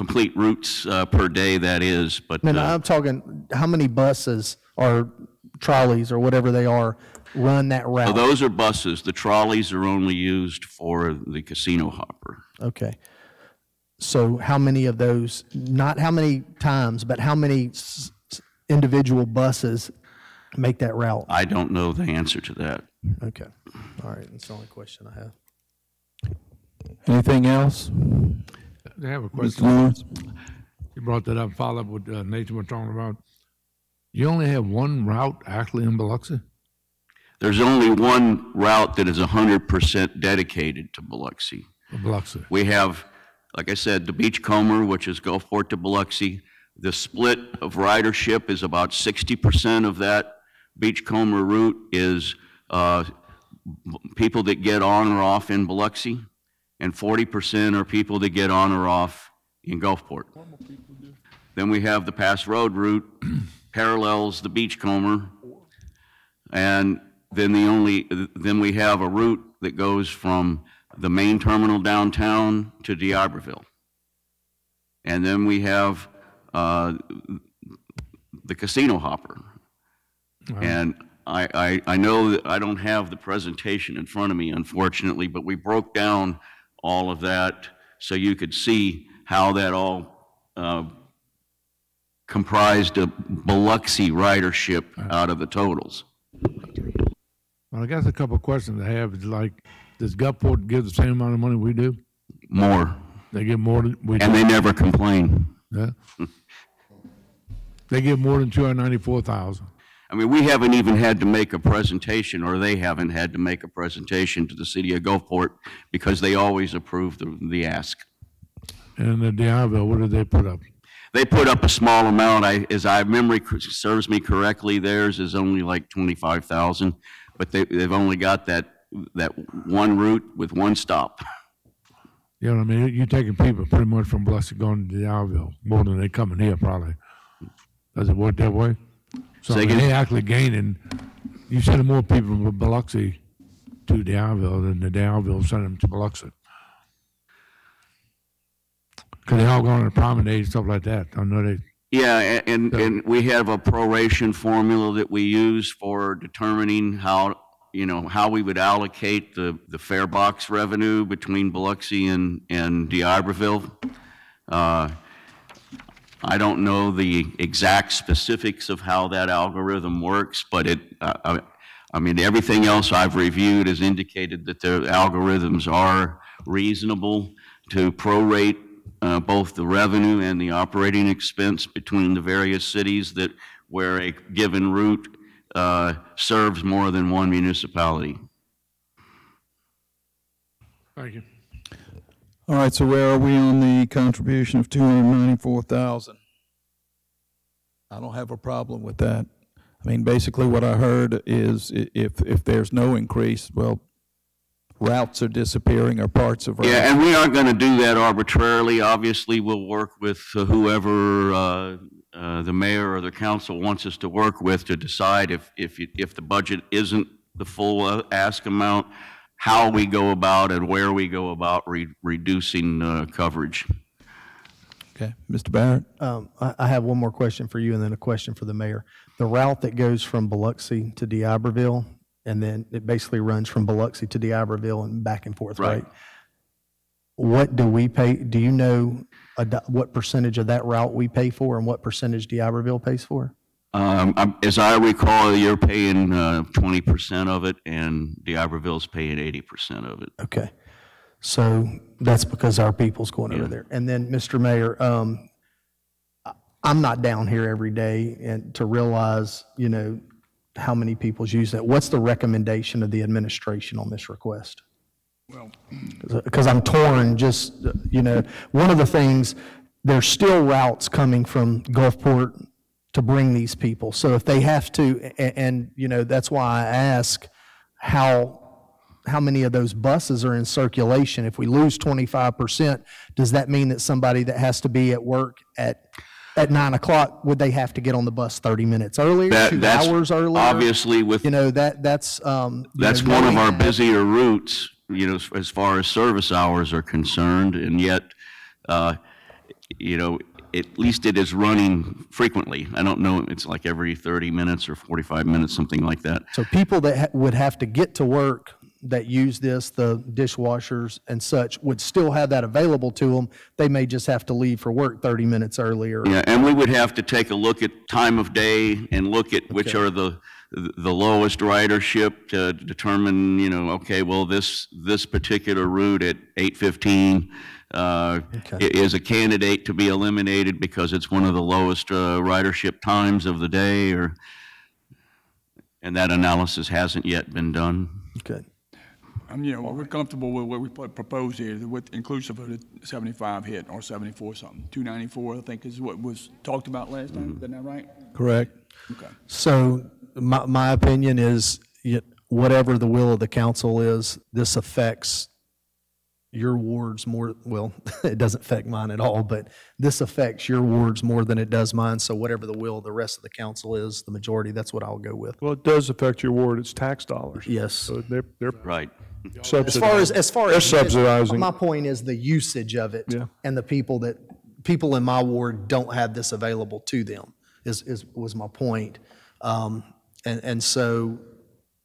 Speaker 11: complete routes, uh, per day that is, but,
Speaker 4: No, no,
Speaker 11: uh,
Speaker 4: I'm talking, how many buses or trolleys or whatever they are run that
Speaker 11: so
Speaker 4: route?
Speaker 11: those are buses. The trolleys are only used for the casino hopper.
Speaker 4: Okay. So how many of those, not how many times, but how many s- s- individual buses make that route?
Speaker 11: I don't know the answer to that.
Speaker 4: Okay. All right, that's the only question I have.
Speaker 2: Anything else?
Speaker 8: I have a
Speaker 2: Mr.
Speaker 8: question.
Speaker 2: Lawrence?
Speaker 8: You brought that up, follow up what uh, Nathan was talking about. You only have one route actually in Biloxi?
Speaker 11: There's only one route that is hundred percent dedicated to Biloxi.
Speaker 8: Biloxi.
Speaker 11: We have, like I said, the Beachcomber, which is Gulfport to Biloxi. The split of ridership is about sixty percent of that Beachcomber route is uh, people that get on or off in Biloxi, and forty percent are people that get on or off in Gulfport. Then we have the Pass Road route, parallels the Beachcomber, and then the only, then we have a route that goes from the main terminal downtown to D'Iberville. And then we have uh, the casino hopper. And I, I, I know that I don't have the presentation in front of me, unfortunately, but we broke down all of that so you could see how that all uh, comprised a Biloxi ridership out of the totals.
Speaker 8: Well, I guess a couple of questions I have is like, does Gulfport give the same amount of money we do?
Speaker 11: More,
Speaker 8: They give more than we do?
Speaker 11: and they never complain.
Speaker 8: Yeah? They give more than two hundred ninety-four thousand.
Speaker 11: I mean, we haven't even had to make a presentation, or they haven't had to make a presentation to the city of Gulfport because they always approve the, the ask.
Speaker 8: And the D'Iberville, what did they put up?
Speaker 11: They put up a small amount, I, as I, memory serves me correctly, theirs is only like twenty-five thousand, but they, they've only got that, that one route with one stop.
Speaker 8: You know what I mean? You're taking people pretty much from Biloxi going to D'Iberville, more than they coming here probably. Does it work that way? So I
Speaker 11: Say
Speaker 8: mean,
Speaker 11: again?
Speaker 8: they actually gaining, you send more people from Biloxi to D'Iberville than the D'Iberville send them to Biloxi. Cause they all go on a promenade and stuff like that. I know they,
Speaker 11: Yeah, and, and we have a proration formula that we use for determining how, you know, how we would allocate the, the fare box revenue between Biloxi and, and D'Iberville. Uh, I don't know the exact specifics of how that algorithm works, but it, I, I- I mean, everything else I've reviewed has indicated that the algorithms are reasonable to prorate uh, both the revenue and the operating expense between the various cities that, where a given route uh, serves more than one municipality.
Speaker 8: thank you.
Speaker 2: All right, so where are we on the contribution of two hundred ninety-four thousand? I don't have a problem with that. I mean, basically what I heard is if, if there's no increase, well, routes are disappearing or parts of routes.
Speaker 11: Yeah, and we aren't going to do that arbitrarily. Obviously, we'll work with whoever uh, uh, the mayor or the council wants us to work with to decide if, if, you- if the budget isn't the full uh, ask amount, how we go about and where we go about re- reducing uh, coverage.
Speaker 2: Okay, Mr. Barrett?
Speaker 4: Um, I, I have one more question for you and then a question for the mayor. The route that goes from Biloxi to D'Iberville, and then it basically runs from Biloxi to D'Iberville and back and forth,
Speaker 11: Right.
Speaker 4: right? What do we pay, do you know what percentage of that route we pay for and what percentage D'Iberville pays for?
Speaker 11: Um, I'm- As I recall, you're paying uh, 20% of it, and D'Iberville's paying 80% of it.
Speaker 4: Okay. So that's because our people's going over there. And then, Mr. Mayor, um, I- I'm not down here every day and to realize, you know, how many people's use that. What's the recommendation of the administration on this request?
Speaker 1: Well,
Speaker 4: Because I'm torn, just, you know, one of the things, there's still routes coming from Gulfport to bring these people. So if they have to, a- and, you know, that's why I ask how, how many of those buses are in circulation? If we lose 25%, does that mean that somebody that has to be at work at, at nine o'clock, would they have to get on the bus 30 minutes earlier,
Speaker 11: That-
Speaker 4: two hours earlier?
Speaker 11: Obviously, with
Speaker 4: You know, that, that's, um.
Speaker 11: That's
Speaker 4: know,
Speaker 11: one of our busier routes, you know, as- as far as service hours are concerned, and yet, uh, you know, at least it is running frequently. I don't know, it's like every 30 minutes or 45 minutes, something like that.
Speaker 4: So people that ha- would have to get to work that use this, the dishwashers and such, would still have that available to them. They may just have to leave for work 30 minutes earlier.
Speaker 11: Yeah, and we would have to take a look at time of day and look at which are the, the lowest ridership to determine, you know, okay, well, this, this particular route at 8:15 uh, i- is a candidate to be eliminated because it's one of the lowest uh, ridership times of the day, or, and that analysis hasn't yet been done.
Speaker 4: Okay.
Speaker 1: um, you know, we're comfortable with what we proposed here, with inclusive of the 75 hit, or 74 something. 294, I think, is what was talked about last time, isn't that right?
Speaker 2: Correct.
Speaker 1: Okay.
Speaker 4: So my, my opinion is, whatever the will of the council is, this affects your wards more, well, it doesn't affect mine at all, but this affects your wards more than it does mine. So whatever the will of the rest of the council is, the majority, that's what I'll go with.
Speaker 9: Well, it does affect your ward, it's tax dollars.
Speaker 4: Yes.
Speaker 9: So they're, they're
Speaker 11: Right.
Speaker 4: So as far as,
Speaker 9: subsidizing.
Speaker 4: as far
Speaker 9: They're
Speaker 4: as.
Speaker 9: subsidizing.
Speaker 4: My point is the usage of it.
Speaker 9: Yeah.
Speaker 4: And the people that, people in my ward don't have this available to them, is, is, was my point. Um, and, and so,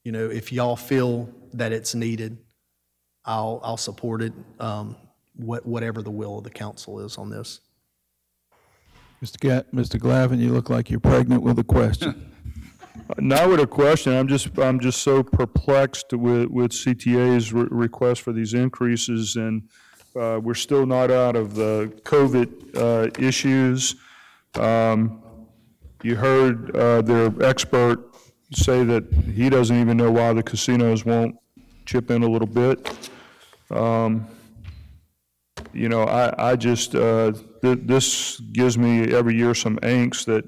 Speaker 4: you know, if y'all feel that it's needed, I'll, I'll support it, um, what, whatever the will of the council is on this.
Speaker 2: Mr. Ga, Mr. Glavan, you look like you're pregnant with a question.
Speaker 9: Not with a question, I'm just, I'm just so perplexed with, with CTA's re- request for these increases, and uh, we're still not out of the COVID uh, issues. Um, You heard uh, their expert say that he doesn't even know why the casinos won't chip in a little bit. Um, You know, I, I just, uh, th- this gives me every year some angst that,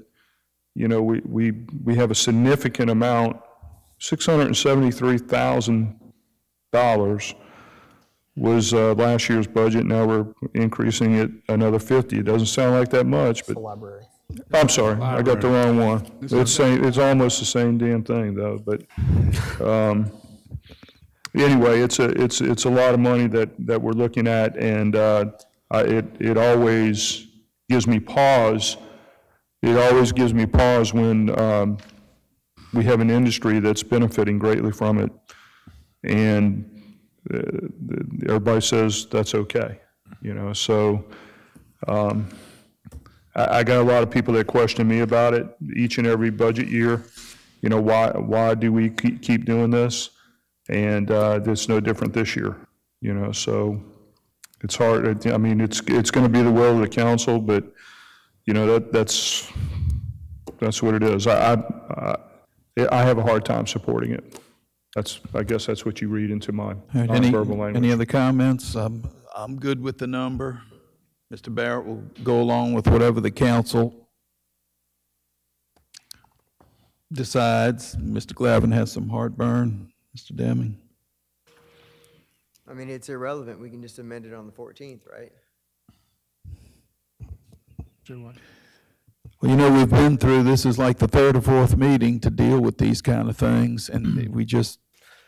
Speaker 9: you know, we, we, we have a significant amount, $673,000 was uh, last year's budget, now we're increasing it another 50. It doesn't sound like that much, but,
Speaker 4: The library.
Speaker 9: I'm sorry, I got the wrong one. It's same, it's almost the same damn thing, though, but, um, anyway, it's a, it's, it's a lot of money that, that we're looking at, and uh, it, it always gives me pause. It always gives me pause when um, we have an industry that's benefiting greatly from it, and uh, everybody says that's okay, you know, so um, I, I got a lot of people that question me about it each and every budget year. You know, why, why do we keep doing this? And uh, it's no different this year, you know, so it's hard, I mean, it's, it's going to be the will of the council, but, you know, that, that's, that's what it is. I, I, I have a hard time supporting it. That's, I guess that's what you read into my
Speaker 2: right, Any,
Speaker 9: nonverbal
Speaker 2: any other comments? I'm, I'm good with the number. Mr. Barrett will go along with whatever the council decides, Mr. Glavan has some heartburn, Mr. Deming.
Speaker 7: I mean, it's irrelevant. We can just amend it on the 14th, right?
Speaker 2: Well, you know, we've been through, this is like the third or fourth meeting to deal with these kind of things, and hmm. we just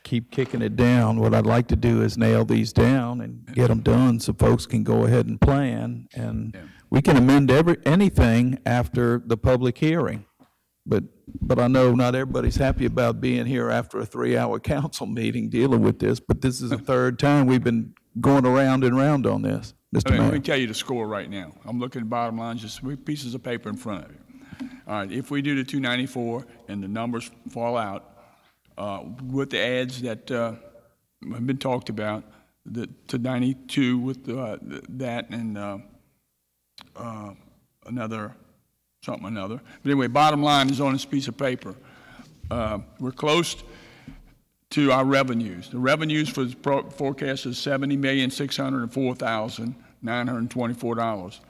Speaker 2: keep kicking it down. What I'd like to do is nail these down and get them done so folks can go ahead and plan. And we can amend every, anything after the public hearing. But, but I know not everybody's happy about being here after a three-hour council meeting dealing with this, but this is the third time we've been going around and round on this, Mr.
Speaker 1: I mean, let me tell you the score right now. I'm looking at bottom lines, just three pieces of paper in front of you. All right, if we do the 294 and the numbers fall out, uh, with the ads that uh, have been talked about, the, to 92 with uh, that and uh, uh, another, something or another. But anyway, bottom line is on this piece of paper. Uh, We're close to our revenues. The revenues for the forecast is seventy million, six hundred and four thousand, nine hundred and twenty-four dollars.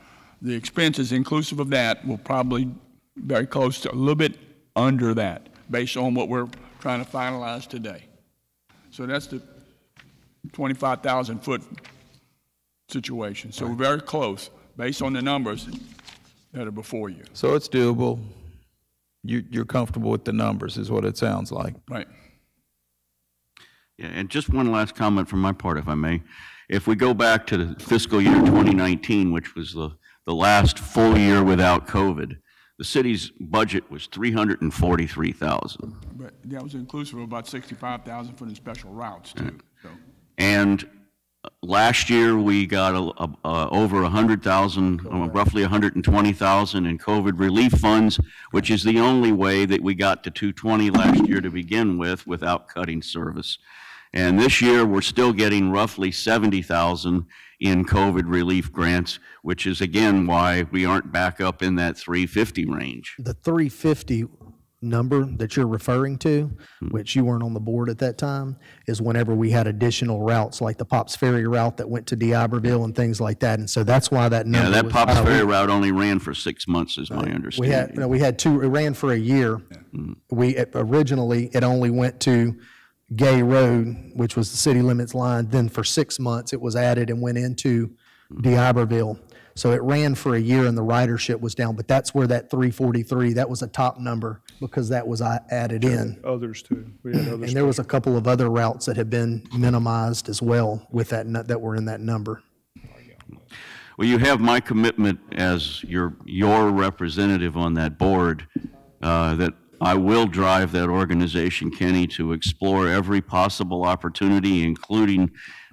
Speaker 1: The expenses inclusive of that will probably very close to, a little bit under that, based on what we're trying to finalize today. So that's the twenty-five thousand foot situation. So we're very close, based on the numbers that are before you.
Speaker 2: So it's doable. You, you're comfortable with the numbers, is what it sounds like.
Speaker 1: Right.
Speaker 11: Yeah, and just one last comment from my part, if I may. If we go back to the fiscal year 2019, which was the, the last full year without COVID, the city's budget was 343,000.
Speaker 1: But that was inclusive of about sixty-five thousand for the special routes too, so.
Speaker 11: And last year, we got a- a- uh, over 100,000, uh, roughly 120,000 in COVID relief funds, which is the only way that we got to 220 last year to begin with, without cutting service. And this year, we're still getting roughly 70,000 in COVID relief grants, which is again why we aren't back up in that 350 range.
Speaker 10: The 350 number that you're referring to, hmm. which you weren't on the board at that time, is whenever we had additional routes, like the Pops Ferry route that went to D'Iberville and things like that. And so that's why that
Speaker 11: Yeah,
Speaker 10: number
Speaker 11: that
Speaker 10: was
Speaker 11: Pops
Speaker 10: high. We-
Speaker 11: Ferry route only ran for six months, is my
Speaker 10: We had,
Speaker 11: understanding.
Speaker 10: no, we had two, it ran for a year. Hmm. We, it- originally, it only went to Gay Road, which was the city limits line. Then for six months, it was added and went into hmm. D'Iberville. So it ran for a year and the ridership was down, but that's where that 343, that was a top number because that was uh, added in.
Speaker 9: Others too. We had others.
Speaker 10: And there was a couple of other routes that have been minimized as well with that, nu- that were in that number.
Speaker 11: Well, you have my commitment as your, your representative on that board, uh, that I will drive that organization, Kenny, to explore every possible opportunity, including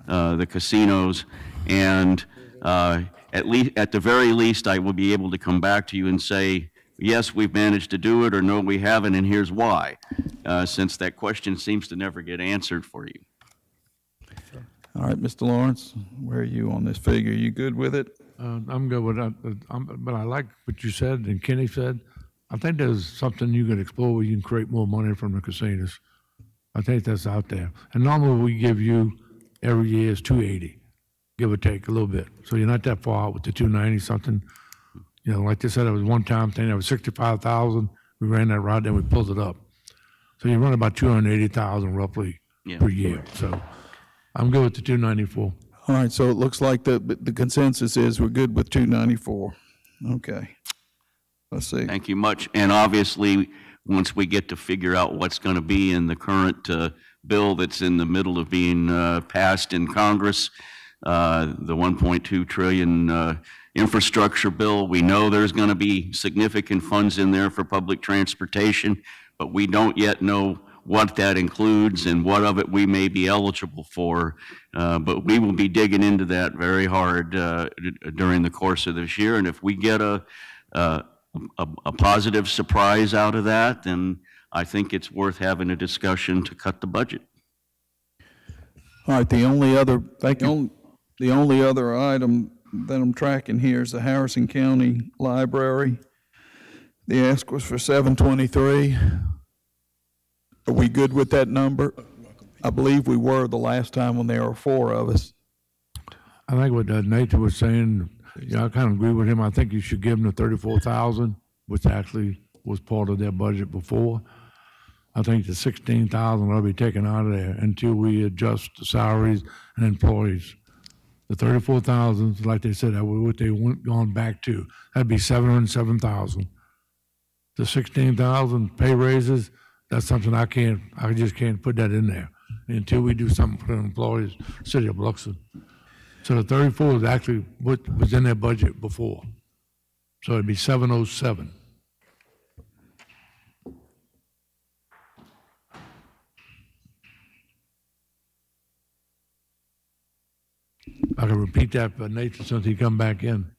Speaker 11: uh, the casinos. And uh, at least, at the very least, I will be able to come back to you and say, yes, we've managed to do it, or no, we haven't, and here's why, uh, since that question seems to never get answered for you.
Speaker 2: All right, Mr. Lawrence, where are you on this figure? You good with it?
Speaker 8: Uh, I'm good with that, uh, I'm- but I like what you said and Kenny said. I think there's something you can explore where you can create more money from the casinos. I think that's out there. And normally we give you every year is 280, give or take a little bit. So you're not that far out with the 290 something. You know, like they said, it was one time thing, that was 65,000. We ran that route, then we pulled it up. So you run about 280,000 roughly
Speaker 11: Yeah.
Speaker 8: per year. So I'm good with the 294.
Speaker 2: All right, so it looks like the, the consensus is we're good with 294. Okay. Let's see.
Speaker 11: Thank you much. And obviously, once we get to figure out what's going to be in the current uh, bill that's in the middle of being uh, passed in Congress, uh, the 1.2 trillion uh, infrastructure bill, we know there's going to be significant funds in there for public transportation, but we don't yet know what that includes and what of it we may be eligible for. Uh, But we will be digging into that very hard uh, during the course of this year. And if we get a, a, a a positive surprise out of that, then I think it's worth having a discussion to cut the budget.
Speaker 2: All right, the only other, thank you. The only other item that I'm tracking here is the Harrison County Library. The ask was for seven twenty-three. Are we good with that number? I believe we were the last time when there were four of us.
Speaker 8: I think what uh, Nathan was saying, yeah, I kind of agree with him. I think you should give them the thirty-four thousand, which actually was part of their budget before. I think the sixteen thousand will be taken out of there until we adjust the salaries and employees the 34,000, like they said, that was what they went, gone back to. That'd be 707,000. The 16,000 pay raises, that's something I can't, I just can't put that in there until we do something for the employees, city of Biloxi. So the 34 is actually what was in their budget before. So it'd be 707. I can repeat that but Nathan since he come back in.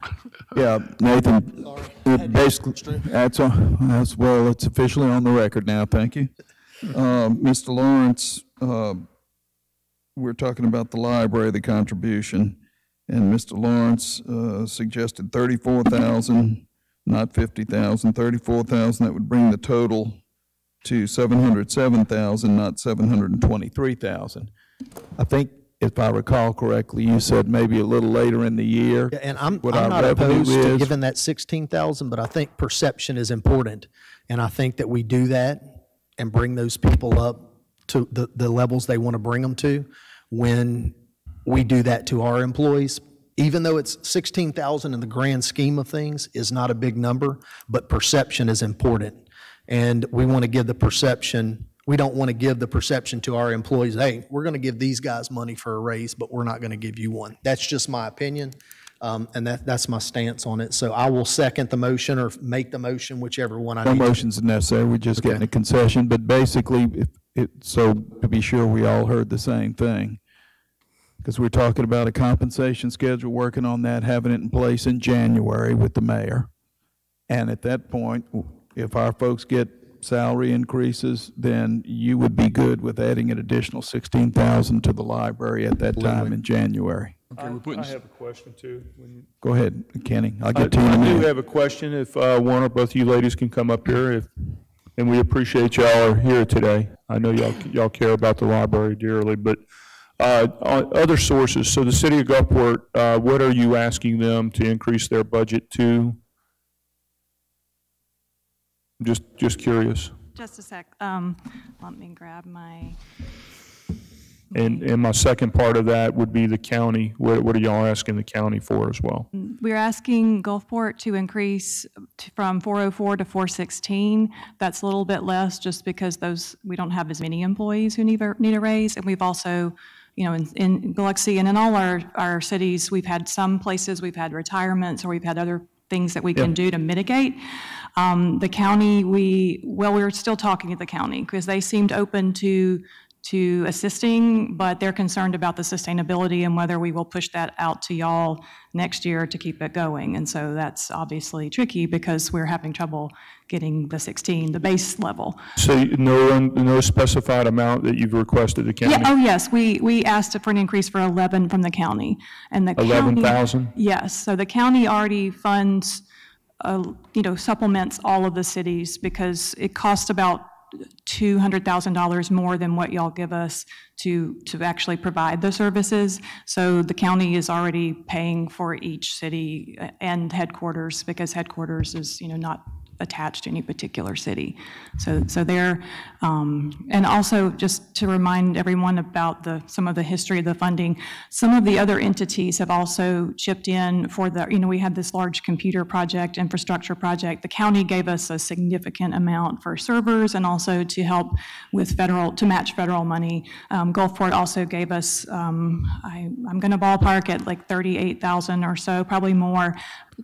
Speaker 2: Yeah, Nathan, it basically, that's, on- that's, well, it's officially on the record now, thank you. Uh, Mr. Lawrence, uh, we're talking about the library, the contribution, and Mr. Lawrence uh, suggested 34,000, not 50,000, 34,000, that would bring the total to 707,000, not 723,000. I think, if I recall correctly, you said maybe a little later in the year.
Speaker 4: Yeah, And I'm,
Speaker 2: what
Speaker 4: I'm
Speaker 2: our
Speaker 4: not
Speaker 2: revenue
Speaker 4: opposed to
Speaker 2: is.
Speaker 4: giving that 16,000, but I think perception is important. And I think that we do that and bring those people up to the, the levels they want to bring them to when we do that to our employees. Even though it's 16,000 in the grand scheme of things is not a big number, but perception is important. And we want to give the perception, we don't want to give the perception to our employees, hey, we're going to give these guys money for a raise, but we're not going to give you one. That's just my opinion. Um, and that, that's my stance on it. So I will second the motion or make the motion, whichever one I
Speaker 2: No
Speaker 4: need. to-
Speaker 2: motions are necessary, we're just getting a concession, but basically, if, it, so to be sure we all heard the same thing. Because we're talking about a compensation schedule, working on that, having it in place in January with the mayor. And at that point, if our folks get salary increases, then you would be good with adding an additional sixteen thousand to the library at that time in January.
Speaker 1: Okay, we're putting,
Speaker 9: I have a question too. When-
Speaker 2: Go ahead, Kenny, I'll
Speaker 9: I
Speaker 2: get to you in a
Speaker 9: I do
Speaker 2: minute.
Speaker 9: have a question, if uh, one or both of you ladies can come up here, if, and we appreciate y'all are here today. I know y'all, y'all care about the library dearly, but uh, on other sources, so the city of Gulfport, uh, what are you asking them to increase their budget to? Just, just curious.
Speaker 3: Just a sec, um, let me grab my,
Speaker 9: And, and my second part of that would be the county. What, what are y'all asking the county for as well?
Speaker 3: we're asking Gulfport to increase to- from 404 to 416. That's a little bit less just because those, we don't have as many employees who need, a- need a raise. And we've also, you know, in, in Biloxi and in all our, our cities, we've had some places, we've had retirements or we've had other things that we can do to mitigate. Um, The county, we, well, we're still talking to the county because they seemed open to, to assisting, but they're concerned about the sustainability and whether we will push that out to y'all next year to keep it going. And so that's obviously tricky because we're having trouble getting the 16, the base level.
Speaker 9: So no, no specified amount that you've requested the county?
Speaker 3: Yeah, oh, yes, we, we asked for an increase for 11 from the county, and the county.
Speaker 9: 11,000?
Speaker 3: Yes, so the county already funds, uh, you know, supplements all of the cities because it costs about $200,000 more than what y'all give us to, to actually provide the services. So the county is already paying for each city and headquarters because headquarters is, you know, not attached to any particular city. So, so they're, um, and also just to remind everyone about the, some of the history of the funding, some of the other entities have also chipped in for the, you know, we had this large computer project, infrastructure project. The county gave us a significant amount for servers and also to help with federal, to match federal money. Um, Gulfport also gave us, um, I, I'm going to ballpark at like 38,000 or so, probably more,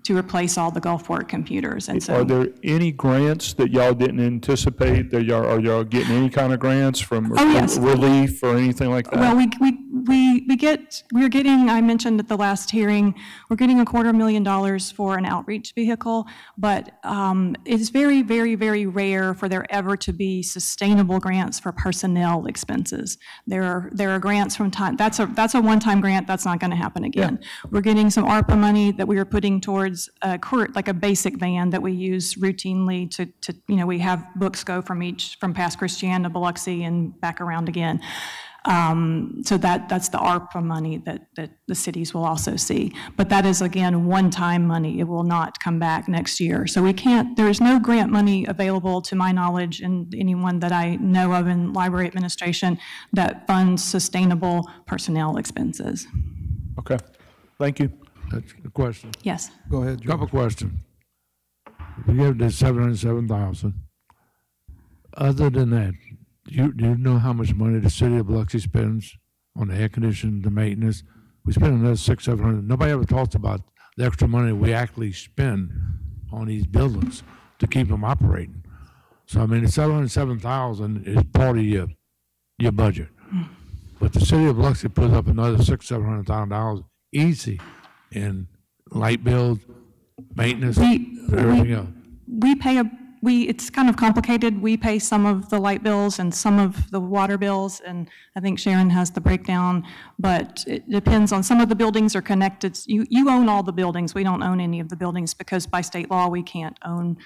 Speaker 3: to replace all the Gulfport computers. And so.
Speaker 9: Are there any grants that y'all didn't anticipate, that y'all, are y'all getting any kind of grants from
Speaker 3: Oh, yes.
Speaker 9: relief or anything like that?
Speaker 3: Well, we, we, we, we get, we're getting, I mentioned at the last hearing, we're getting a quarter million dollars for an outreach vehicle, but um, it's very, very, very rare for there ever to be sustainable grants for personnel expenses. There are, there are grants from time, that's a, that's a one-time grant, that's not going to happen again. We're getting some ARPA money that we are putting towards a court, like a basic van that we use routinely to, to, you know, we have books go from each, from Pass Christian to Biloxi and back around again. Um, So that, that's the ARPA money that, that the cities will also see. But that is, again, one-time money. It will not come back next year. So we can't, there is no grant money available, to my knowledge, and anyone that I know of in library administration, that funds sustainable personnel expenses.
Speaker 9: Okay, thank you.
Speaker 8: That's the question.
Speaker 3: Yes.
Speaker 2: Go ahead, George.
Speaker 8: Couple questions. We have the seven hundred and seven thousand. Other than that, do you, do you know how much money the city of Biloxi spends on the air conditioning, the maintenance? We spend another six, seven hundred. Nobody ever talks about the extra money we actually spend on these buildings to keep them operating. So I mean, the seven hundred seven thousand is part of your, your budget. But the city of Biloxi puts up another six, seven hundred thousand dollars easy in light bills, maintenance,
Speaker 3: We-
Speaker 8: everything else.
Speaker 3: we pay a, we, it's kind of complicated. We pay some of the light bills and some of the water bills, and I think Sharon has the breakdown, but it depends on, some of the buildings are connected. You, you own all the buildings. We don't own any of the buildings because by state law, we can't own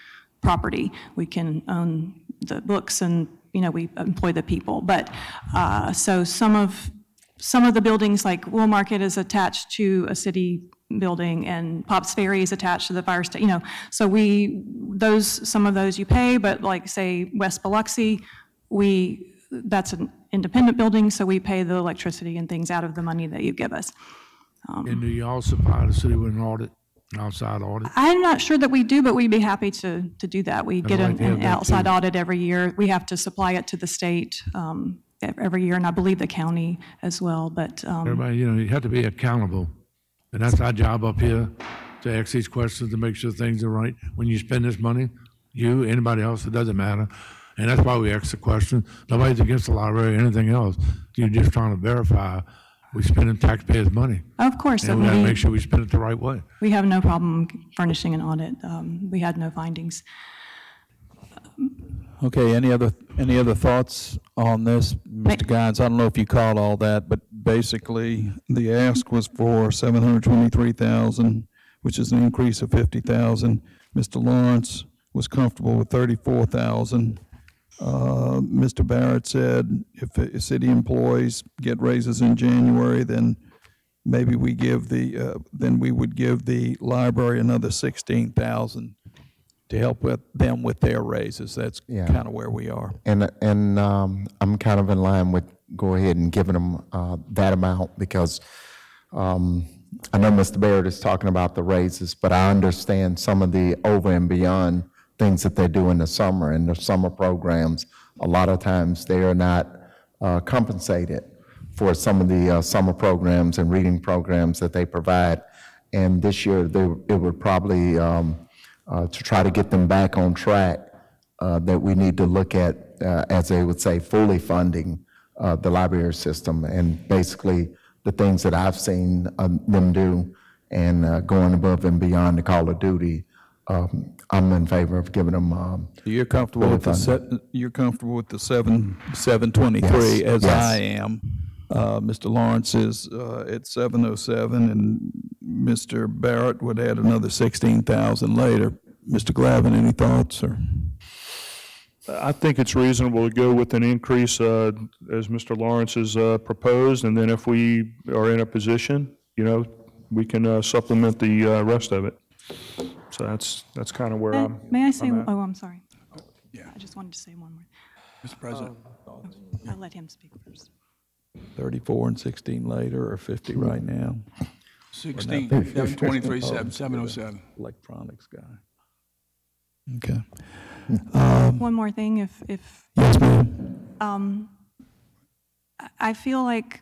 Speaker 3: property. We can own the books and, you know, we employ the people. But, uh, so some of, some of the buildings, like Woolmarket is attached to a city building, and Pops Ferry is attached to the fire station, you know, so we, those, some of those you pay, but like, say, West Biloxi, we, that's an independent building, so we pay the electricity and things out of the money that you give us.
Speaker 8: And do you also supply the city with an audit, an outside audit?
Speaker 3: I'm not sure that we do, but we'd be happy to, to do that. We get
Speaker 8: like
Speaker 3: an
Speaker 8: to have
Speaker 3: an
Speaker 8: that,
Speaker 3: outside
Speaker 8: too.
Speaker 3: audit every year. We have to supply it to the state um, ev- every year, and I believe the county as well, but, um,
Speaker 8: Everybody, you know, you have to be accountable. And that's our job up here, to ask these questions, to make sure things are right. When you spend this money, you, anybody else, it doesn't matter. And that's why we ask the question. Nobody's against the library or anything else. You're just trying to verify we're spending taxpayers' money.
Speaker 3: of course,
Speaker 8: And
Speaker 3: and
Speaker 8: we gotta
Speaker 3: we,
Speaker 8: make sure we spend it the right way.
Speaker 3: we have no problem furnishing an audit. Um, We had no findings.
Speaker 2: Okay, any other, any other thoughts on this? Mr. Gines, I don't know if you caught all that, but basically, the ask was for seven hundred twenty-three thousand, which is an increase of fifty thousand. Mr. Lawrence was comfortable with thirty-four thousand. Uh, Mr. Barrett said if the city employees get raises in January, then maybe we give the, uh, then we would give the library another sixteen thousand to help with them with their raises. That's
Speaker 5: Yeah.
Speaker 2: kind of where we are.
Speaker 5: And, and um, I'm kind of in line with, go ahead and giving them uh, that amount because um, I know Mr. Baird is talking about the raises, but I understand some of the over and beyond things that they do in the summer and the summer programs. A lot of times they are not uh, compensated for some of the uh, summer programs and reading programs that they provide. And this year, they, it would probably, um, uh, to try to get them back on track, uh, that we need to look at, uh, as they would say, fully funding uh, the library system. And basically, the things that I've seen um, them do and uh, going above and beyond the call of duty, um, I'm in favor of giving them, um,
Speaker 2: You're comfortable with the, se- you're comfortable with the seven, seven twenty-three,
Speaker 5: Yes,
Speaker 2: as
Speaker 5: yes.
Speaker 2: I am. Uh, Mr. Lawrence is, uh, at seven oh seven, and Mr. Barrett would add another sixteen thousand later. Mr. Glavan, any thoughts, or?
Speaker 9: I think it's reasonable to go with an increase, uh, as Mr. Lawrence has uh, proposed, and then if we are in a position, you know, we can uh, supplement the uh, rest of it. So that's, that's kind of where
Speaker 3: May-
Speaker 9: I'm.
Speaker 3: May I say,
Speaker 9: I'm at.
Speaker 3: oh, I'm sorry.
Speaker 1: Yeah.
Speaker 3: I just wanted to say one more.
Speaker 1: Mr. President,
Speaker 3: I'll let him speak first.
Speaker 2: Thirty-four and sixteen later, or fifty right now?
Speaker 1: 16, 723, 707.
Speaker 2: Electronics guy. Okay.
Speaker 3: One more thing, if, if,
Speaker 2: Yes, ma'am.
Speaker 3: um, I- feel like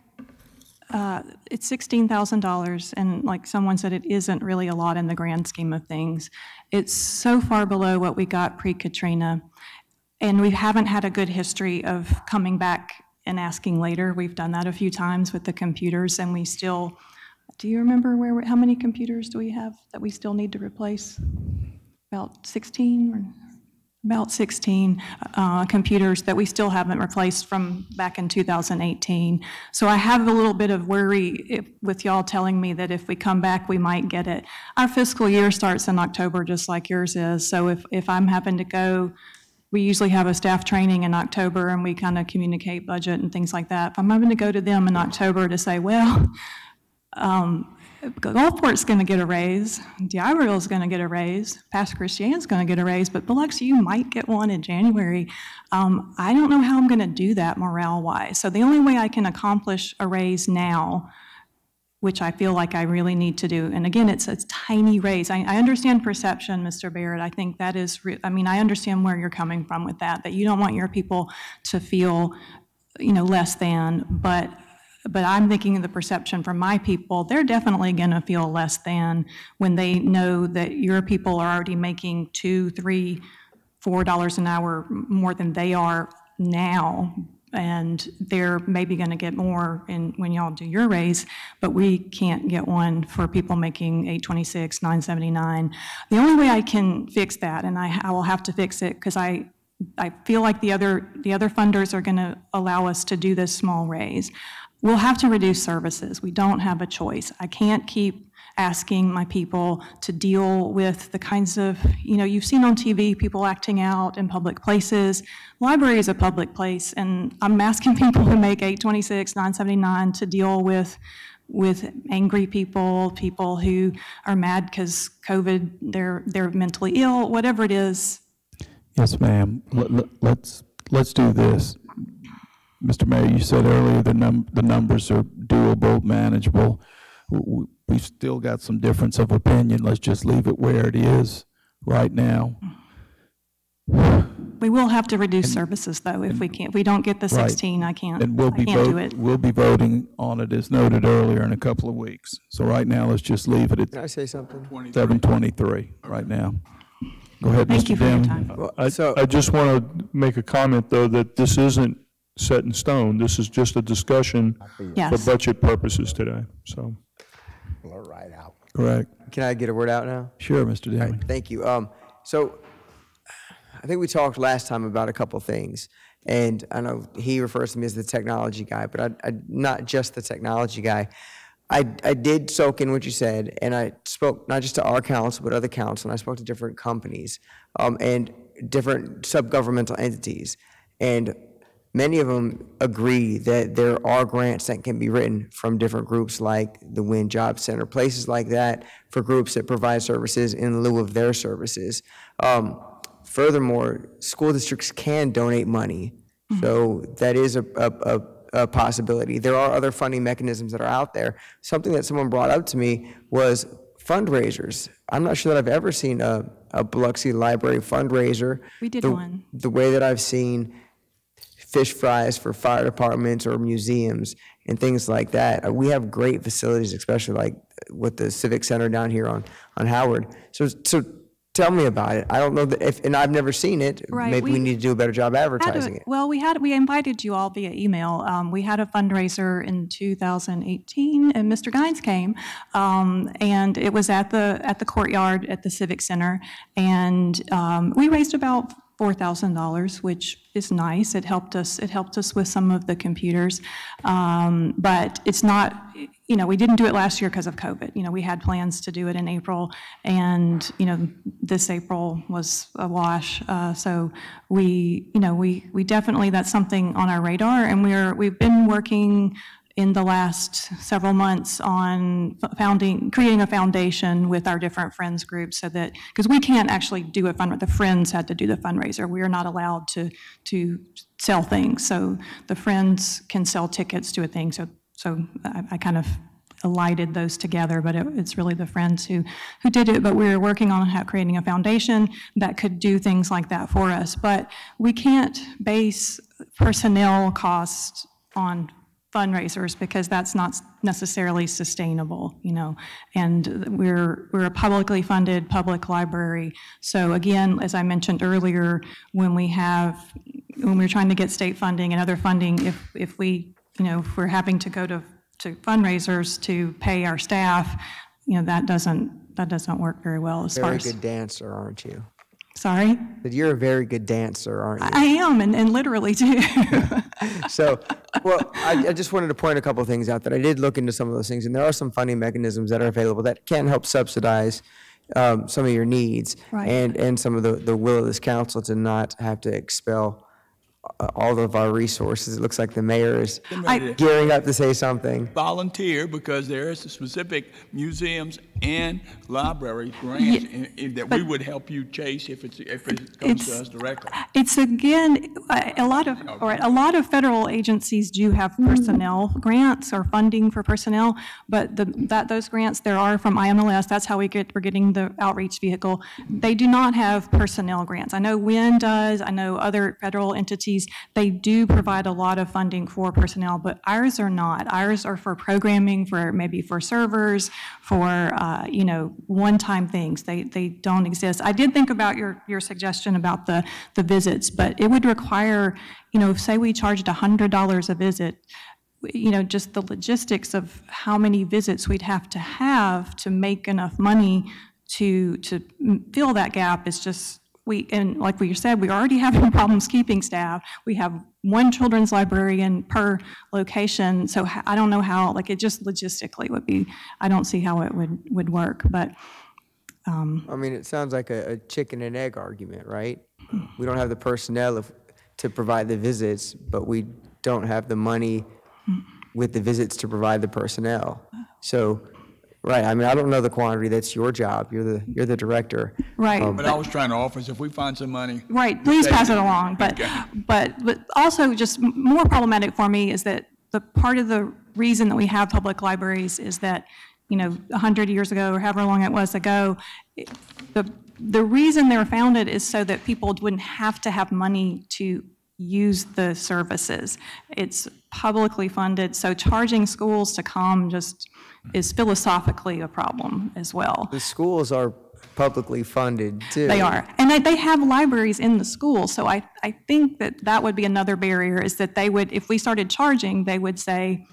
Speaker 3: uh, it's $16,000, and like someone said, it isn't really a lot in the grand scheme of things. It's so far below what we got pre-Katrina, and we haven't had a good history of coming back and asking later. We've done that a few times with the computers, and we still, do you remember where, how many computers do we have that we still need to replace? About 16 or? About 16 uh, computers that we still haven't replaced from back in 2018. So I have a little bit of worry if- with y'all telling me that if we come back, we might get it. Our fiscal year starts in October, just like yours is, so if, if I'm having to go, we usually have a staff training in October and we kind of communicate budget and things like that. If I'm having to go to them in October to say, well, um, Gulfport's going to get a raise, D'Iberville's going to get a raise, Pass Christian's going to get a raise, but Biloxi, you might get one in January. Um, I don't know how I'm going to do that morale-wise. So the only way I can accomplish a raise now which I feel like I really need to do. And again, it's a tiny raise. I, I understand perception, Mr. Barrett. I think that is, I mean, I understand where you're coming from with that, that you don't want your people to feel, you know, less than, but, but I'm thinking of the perception from my people, they're definitely gonna feel less than when they know that your people are already making two, three, four dollars an hour more than they are now and they're maybe going to get more in, when y'all do your raise, but we can't get one for people making 826, 979. The only way I can fix that, and I, I will have to fix it because I, I feel like the other, the other funders are going to allow us to do this small raise. We'll have to reduce services. We don't have a choice. I can't keep asking my people to deal with the kinds of, you know, you've seen on TV people acting out in public places. Library is a public place, and I'm asking people who make 826, 979 to deal with with angry people, people who are mad because COVID, they're they're mentally ill, whatever it is.
Speaker 2: Yes, ma'am. Let- let- Let's, let's do this. Mr. Mayor, you said earlier the num, the numbers are doable, manageable. W- w- We've still got some difference of opinion. Let's just leave it where it is right now.
Speaker 3: We will have to reduce services though if we can't. If we don't get the
Speaker 2: Right.
Speaker 3: 16, I can't.
Speaker 2: And we'll
Speaker 3: I
Speaker 2: be
Speaker 3: can't do
Speaker 2: vote,
Speaker 3: it.
Speaker 2: we'll be voting on it as noted earlier in a couple of weeks. So right now, let's just leave it
Speaker 7: Can I say something?
Speaker 2: at seven twenty-three right now. Go ahead,
Speaker 3: Thank
Speaker 2: Mr.
Speaker 3: you for your
Speaker 2: Dim.
Speaker 3: time.
Speaker 7: Well,
Speaker 9: I,
Speaker 7: So,
Speaker 9: I just want to make a comment, though, that this isn't set in stone. This is just a discussion for
Speaker 3: Yes.
Speaker 9: budget purposes today, so.
Speaker 5: Blur right out.
Speaker 2: Correct.
Speaker 7: can I get a word out now?
Speaker 2: Sure, Mr.
Speaker 7: All right,
Speaker 2: Dillon.
Speaker 7: thank you. Um, so I think we talked last time about a couple things. And I know he refers to me as the technology guy, but I, I, not just the technology guy. I, I did soak in what you said, and I spoke not just to our council, but other council, and I spoke to different companies um, and different subgovernmental entities. And many of them agree that there are grants that can be written from different groups like the WIN Job Center, places like that, for groups that provide services in lieu of their services. Um, Furthermore, school districts can donate money, so that is a, a, a, a possibility. There are other funding mechanisms that are out there. Something that someone brought up to me was fundraisers. I'm not sure that I've ever seen a, a Biloxi Library fundraiser.
Speaker 3: We did
Speaker 7: the-
Speaker 3: one.
Speaker 7: The way that I've seen fish fries for fire departments or museums and things like that. Uh, We have great facilities, especially like with the Civic Center down here on, on Howard. So, so tell me about it. I don't know that if, and I've never seen it.
Speaker 3: Right,
Speaker 7: Maybe we
Speaker 3: we-
Speaker 7: need to do a better job
Speaker 3: Had a-
Speaker 7: advertising it.
Speaker 3: Well, we had, we invited you all via email. Um, We had a fundraiser in 2018, and Mr. Gines came. um, And it was at the, at the courtyard at the Civic Center. And um, we raised about $4,000, which is nice. It helped us, it helped us with some of the computers. Um, But it's not, you know, we didn't do it last year because of COVID. You know, we had plans to do it in April, and, you know, this April was a wash. Uh, So we, you know, we, we definitely, that's something on our radar, and we're, we've been working in the last several months on founding, creating a foundation with our different friends groups so that, because we can't actually do a fund, the friends had to do the fundraiser. We are not allowed to, to sell things. So the friends can sell tickets to a thing. So, so I, I kind of alighted those together, but it, it's really the friends who, who did it. But we're working on ha- creating a foundation that could do things like that for us. But we can't base personnel costs on fundraisers because that's not necessarily sustainable, you know. And we're, we're a publicly funded public library. So again, as I mentioned earlier, when we have, when we're trying to get state funding and other funding, if, if we, you know, if we're having to go to, to fundraisers to pay our staff, you know, that doesn't, that doesn't work very well as far as.
Speaker 7: Very good dancer, aren't you?
Speaker 3: Sorry?
Speaker 7: But you're a very good dancer, aren't you?
Speaker 3: I am, and, and literally too.
Speaker 7: So, well, I, I just wanted to point a couple of things out that I did look into some of those things, and there are some funding mechanisms that are available that can help subsidize um, some of your needs.
Speaker 3: Right.
Speaker 7: And, and some of the, the will of this council to not have to expel uh, all of our resources. It looks like the mayor is
Speaker 1: I-
Speaker 7: gearing up to say something.
Speaker 1: volunteer because there is a specific museums and library grants in- in- that we would help you chase if it's, if it comes to
Speaker 3: It's-
Speaker 1: us directly.
Speaker 3: It's again, a a lot of, all right, a lot of federal agencies do have personnel grants or funding for personnel, but the, that, those grants, there are from IMLS, that's how we get, we're getting the outreach vehicle. They do not have personnel grants. I know WIN does, I know other federal entities, they do provide a lot of funding for personnel, but ours are not. Ours are for programming, for, maybe for servers, for, uh, Uh, you know, one-time things. They, they don't exist. I did think about your, your suggestion about the, the visits, but it would require, you know, say we charged $100 a visit, you know, just the logistics of how many visits we'd have to have to make enough money to, to fill that gap is just, we, and like we said, we already having problems keeping staff. We have one children's librarian per location, so I don't know how, like, it just logistically would be, I don't see how it would, would work, but, um,
Speaker 7: I mean, it sounds like a, a chicken and egg argument, right? We don't have the personnel of, to provide the visits, but we don't have the money with the visits to provide the personnel. So, right, I mean, I don't know the quantity, that's your job, you're the, you're the director.
Speaker 3: right.
Speaker 1: Um, but I was trying to offer is if we find some money.
Speaker 3: Right, please pass it along, but,
Speaker 1: Okay.
Speaker 3: but, but also just more problematic for me is that the part of the reason that we have public libraries is that, you know, 100 years ago, or however long it was ago, it- the, the reason they were founded is so that people wouldn't have to have money to use the services. It's publicly funded, so charging schools to come just is philosophically a problem as well.
Speaker 7: The schools are publicly funded too.
Speaker 3: They are. And they, they have libraries in the school, so I, I think that that would be another barrier, is that they would, if we started charging, they would say,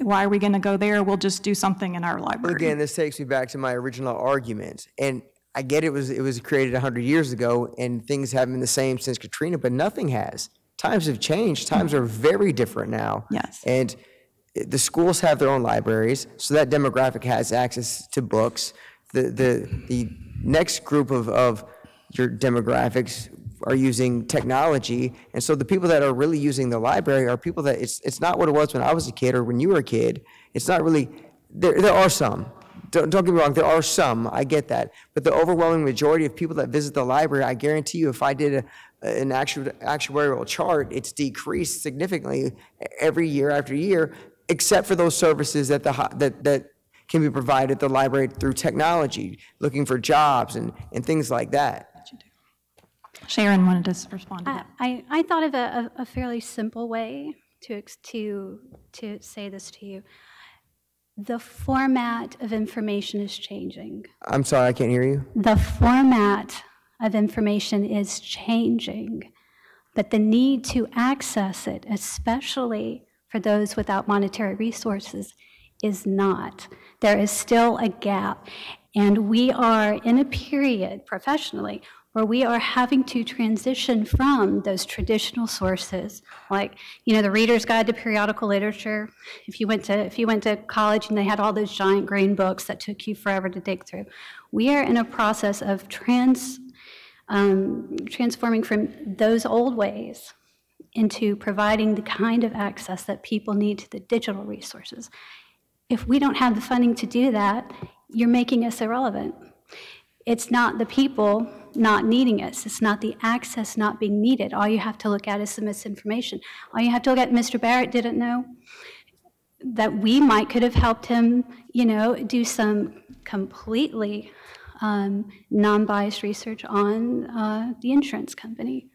Speaker 3: why are we going to go there? We'll just do something in our library.
Speaker 7: Again, this takes me back to my original argument, and I get it was it was created hundred years ago, and things haven't been the same since Katrina, but nothing has. Times have changed. Times are very different now.
Speaker 3: Yes.
Speaker 7: And the schools have their own libraries, so that demographic has access to books. The the the next group of of your demographics are using technology, and so the people that are really using the library are people that it's it's not what it was when I was a kid or when you were a kid. It's not really. There there are some. Don't, don't get me wrong, there are some, I get that. But the overwhelming majority of people that visit the library, I guarantee you, if I did a, an actu- actuarial chart, it's decreased significantly every year after year, except for those services that the, that, that can be provided at the library through technology, looking for jobs and, and things like that.
Speaker 3: Sharon wanted to respond to
Speaker 6: I,
Speaker 3: that.
Speaker 6: I I thought of a, a a fairly simple way to, to, to say this to you. The format of information is changing.
Speaker 7: I'm sorry, I can't hear you.
Speaker 6: The format of information is changing, but the need to access it, especially for those without monetary resources, is not. There is still a gap. And we are in a period professionally where we are having to transition from those traditional sources, like, you know, the Reader's Guide to Periodical Literature. If you went to, if you went to college and they had all those giant green books that took you forever to dig through. We are in a process of trans, um, transforming from those old ways into providing the kind of access that people need to the digital resources. If we don't have the funding to do that, you're making us irrelevant. It's not the people not needing us. It's not the access not being needed. All you have to look at is the misinformation. All you have to look at, Mr. Barrett didn't know that we might could have helped him, you know, do some completely um, non-biased research on uh, the insurance company.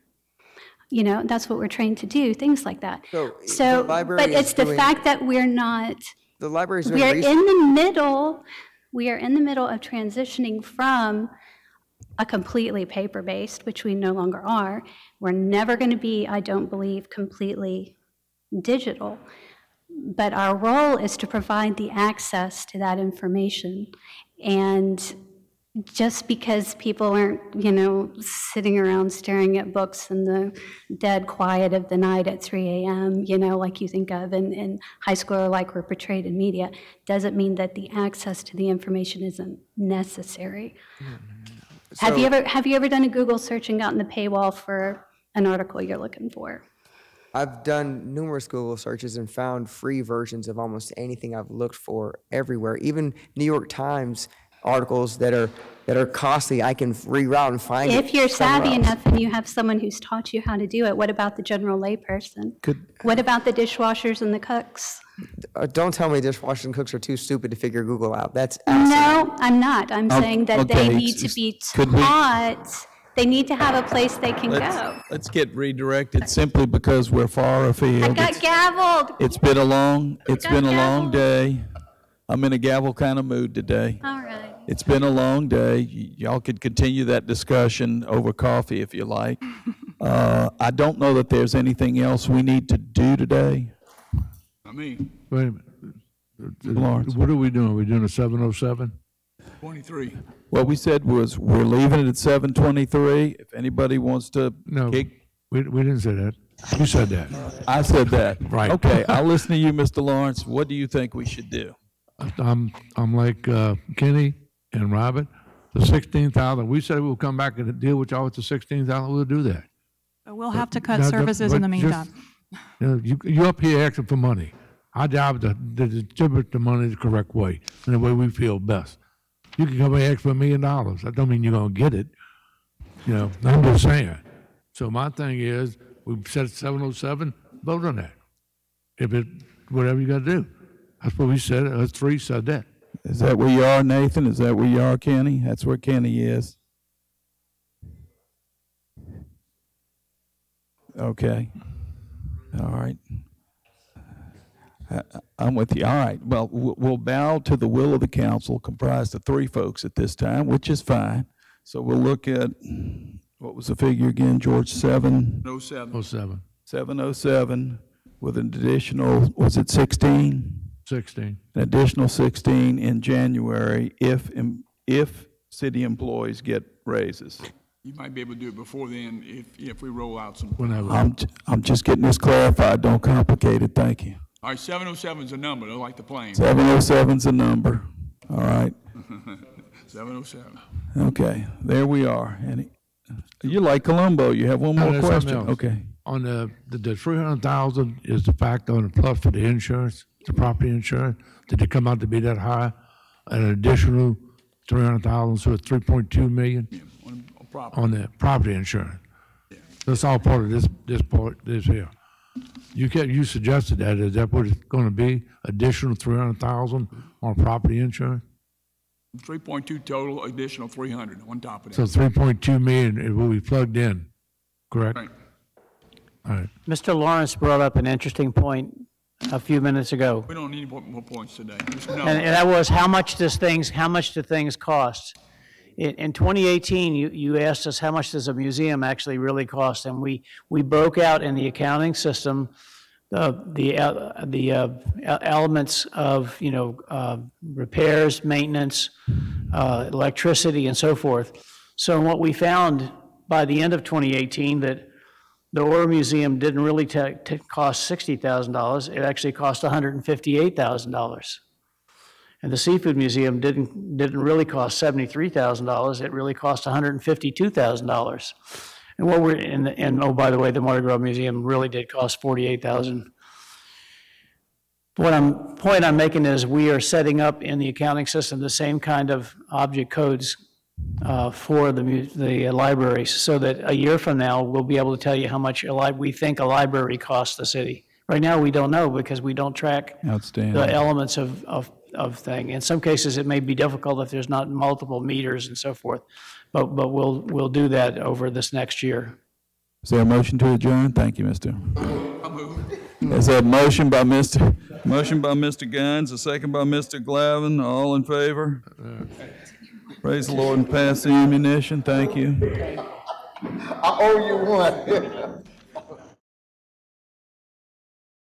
Speaker 6: You know, that's what we're trained to do, things like that.
Speaker 7: So,
Speaker 6: So, but it's the fact that we're not,
Speaker 7: The library's we're
Speaker 6: in the middle, we are in the middle of transitioning from a completely paper-based, which we no longer are. We're never going to be, I don't believe, completely digital. But our role is to provide the access to that information. And just because people aren't, you know, sitting around staring at books in the dead quiet of the night at 3 a.m., you know, like you think of in, in high school or like we're portrayed in media, doesn't mean that the access to the information isn't necessary. Mm-hmm. Have you ever, have you ever done a Google search and gotten the paywall for an article you're looking for?
Speaker 7: I've done numerous Google searches and found free versions of almost anything I've looked for everywhere. Even New York Times articles that are that are costly, I can reroute and find it
Speaker 6: If you're
Speaker 7: somewhere
Speaker 6: savvy
Speaker 7: else.
Speaker 6: enough and you have someone who's taught you how to do it, what about the general layperson?
Speaker 2: Could,
Speaker 6: What about the dishwashers and the cooks?
Speaker 7: Uh, don't tell me dishwashers and cooks are too stupid to figure Google out. That's absolutely
Speaker 6: No, I'm not. I'm
Speaker 2: Oh,
Speaker 6: saying that they need to be taught, they need to have a place they can go.
Speaker 2: let's, let's get redirected simply because we're far afield.
Speaker 6: I got
Speaker 2: It's-
Speaker 6: gavelled.
Speaker 2: It's been a long, it's
Speaker 6: got
Speaker 2: been a long day. I'm in a gavel kind of mood today.
Speaker 6: All right.
Speaker 2: It's been a long day. Y- Y'all could continue that discussion over coffee if you like. Uh, I don't know that there's anything else we need to do today.
Speaker 1: I mean,
Speaker 8: Wait a minute.
Speaker 2: Lawrence.
Speaker 8: What are we doing? Are we doing a 707?
Speaker 1: 23.
Speaker 2: What we said was, we're leaving it at seven twenty-three. If anybody wants to
Speaker 8: No,
Speaker 2: kick,
Speaker 8: we, we didn't say that. You said that.
Speaker 2: I said that.
Speaker 8: Right.
Speaker 2: Okay, I'll listen to you, Mr. Lawrence. What do you think we should do?
Speaker 8: I'm, I'm like uh, Kenny and Robert, the 16,000, we said we'll come back and deal with y'all with the 16,000, we'll do that.
Speaker 3: But we'll have to cut
Speaker 8: Now,
Speaker 3: services in the
Speaker 8: but just-
Speaker 3: meantime.
Speaker 8: You know, you, you up here asking for money. Our job is to, to distribute the money the correct way, in the way we feel best. You can come and ask for a million dollars, that don't mean you're gonna get it. You know, I'm just saying. So my thing is, we said seven oh seven, vote on that. If it, whatever you gotta do. That's what we said, us three said that.
Speaker 2: Is that where you are, Nathan? Is that where you are, Kenny? That's where Kenny is. Okay. All right. I- I'm with you. All right. Well, we'll we'll bow to the will of the council comprised of three folks at this time, which is fine. So we'll look at, what was the figure again, George? Seven,
Speaker 1: No seven.
Speaker 8: Oh, seven,
Speaker 2: seven oh seven with an additional, was it sixteen?
Speaker 8: Sixteen.
Speaker 2: an additional 16 in January if, if city employees get raises.
Speaker 1: You might be able to do it before then if, if we roll out some.
Speaker 8: whenever.
Speaker 2: I'm, j- I'm just getting this clarified, don't complicate it, thank you.
Speaker 1: All right, 707 is a number, they're like the plane.
Speaker 2: 707 is a number, all right,
Speaker 1: 707.
Speaker 2: okay, there we are. Any, you're like Columbo, you have one more
Speaker 8: there's
Speaker 2: question? Okay,
Speaker 8: On the, the, the three hundred thousand is the fact on the plus for the insurance, the property insurance. Did it come out to be that high? An additional three hundred thousand, so it's three point two million
Speaker 1: On on property.
Speaker 8: on the property insurance. That's all part of this, this part, this here. You kept, you suggested that, is that what it's gonna be? Additional three hundred thousand on property insurance?
Speaker 1: 3.2 total, additional 300 on top of that.
Speaker 8: So
Speaker 1: that.
Speaker 8: three point two million it will be plugged in, correct?
Speaker 1: Right.
Speaker 8: All right.
Speaker 12: Mr. Lawrence brought up an interesting point a few minutes ago,
Speaker 1: We don't need more, more points today. Just
Speaker 12: and, and that was how much does things, how much do things cost? In, in 2018, you, you asked us how much does a museum actually really cost, and we, we broke out in the accounting system the, the, el- the uh, elements of, you know, uh, repairs, maintenance, uh, electricity, and so forth. So what we found by the end of 2018, that the Ohr Museum didn't really cost $60,000, it actually cost $158,000. And the Seafood Museum didn't, didn't really cost $73,000, it really cost $152,000. And what we're, and, and, oh, by the way, the Mardi Gras Museum really did cost $48,000. What I'm, point I'm making is we are setting up in the accounting system the same kind of object codes uh, for the, mu- the libraries, so that a year from now, we'll be able to tell you how much a li, we think a library costs the city. Right now, we don't know because we don't track
Speaker 2: outstanding.
Speaker 12: the elements of, of, of thing. In some cases, it may be difficult if there's not multiple meters and so forth, but, but we'll, we'll do that over this next year.
Speaker 2: Is there a motion to adjourn? Thank you, Mr.
Speaker 1: I'll.
Speaker 2: Is there a motion by Mr., motion by Mr. Guns, a second by Mr. Glavan, all in favor? Praise the Lord and pass the ammunition, thank you.
Speaker 5: I owe you one.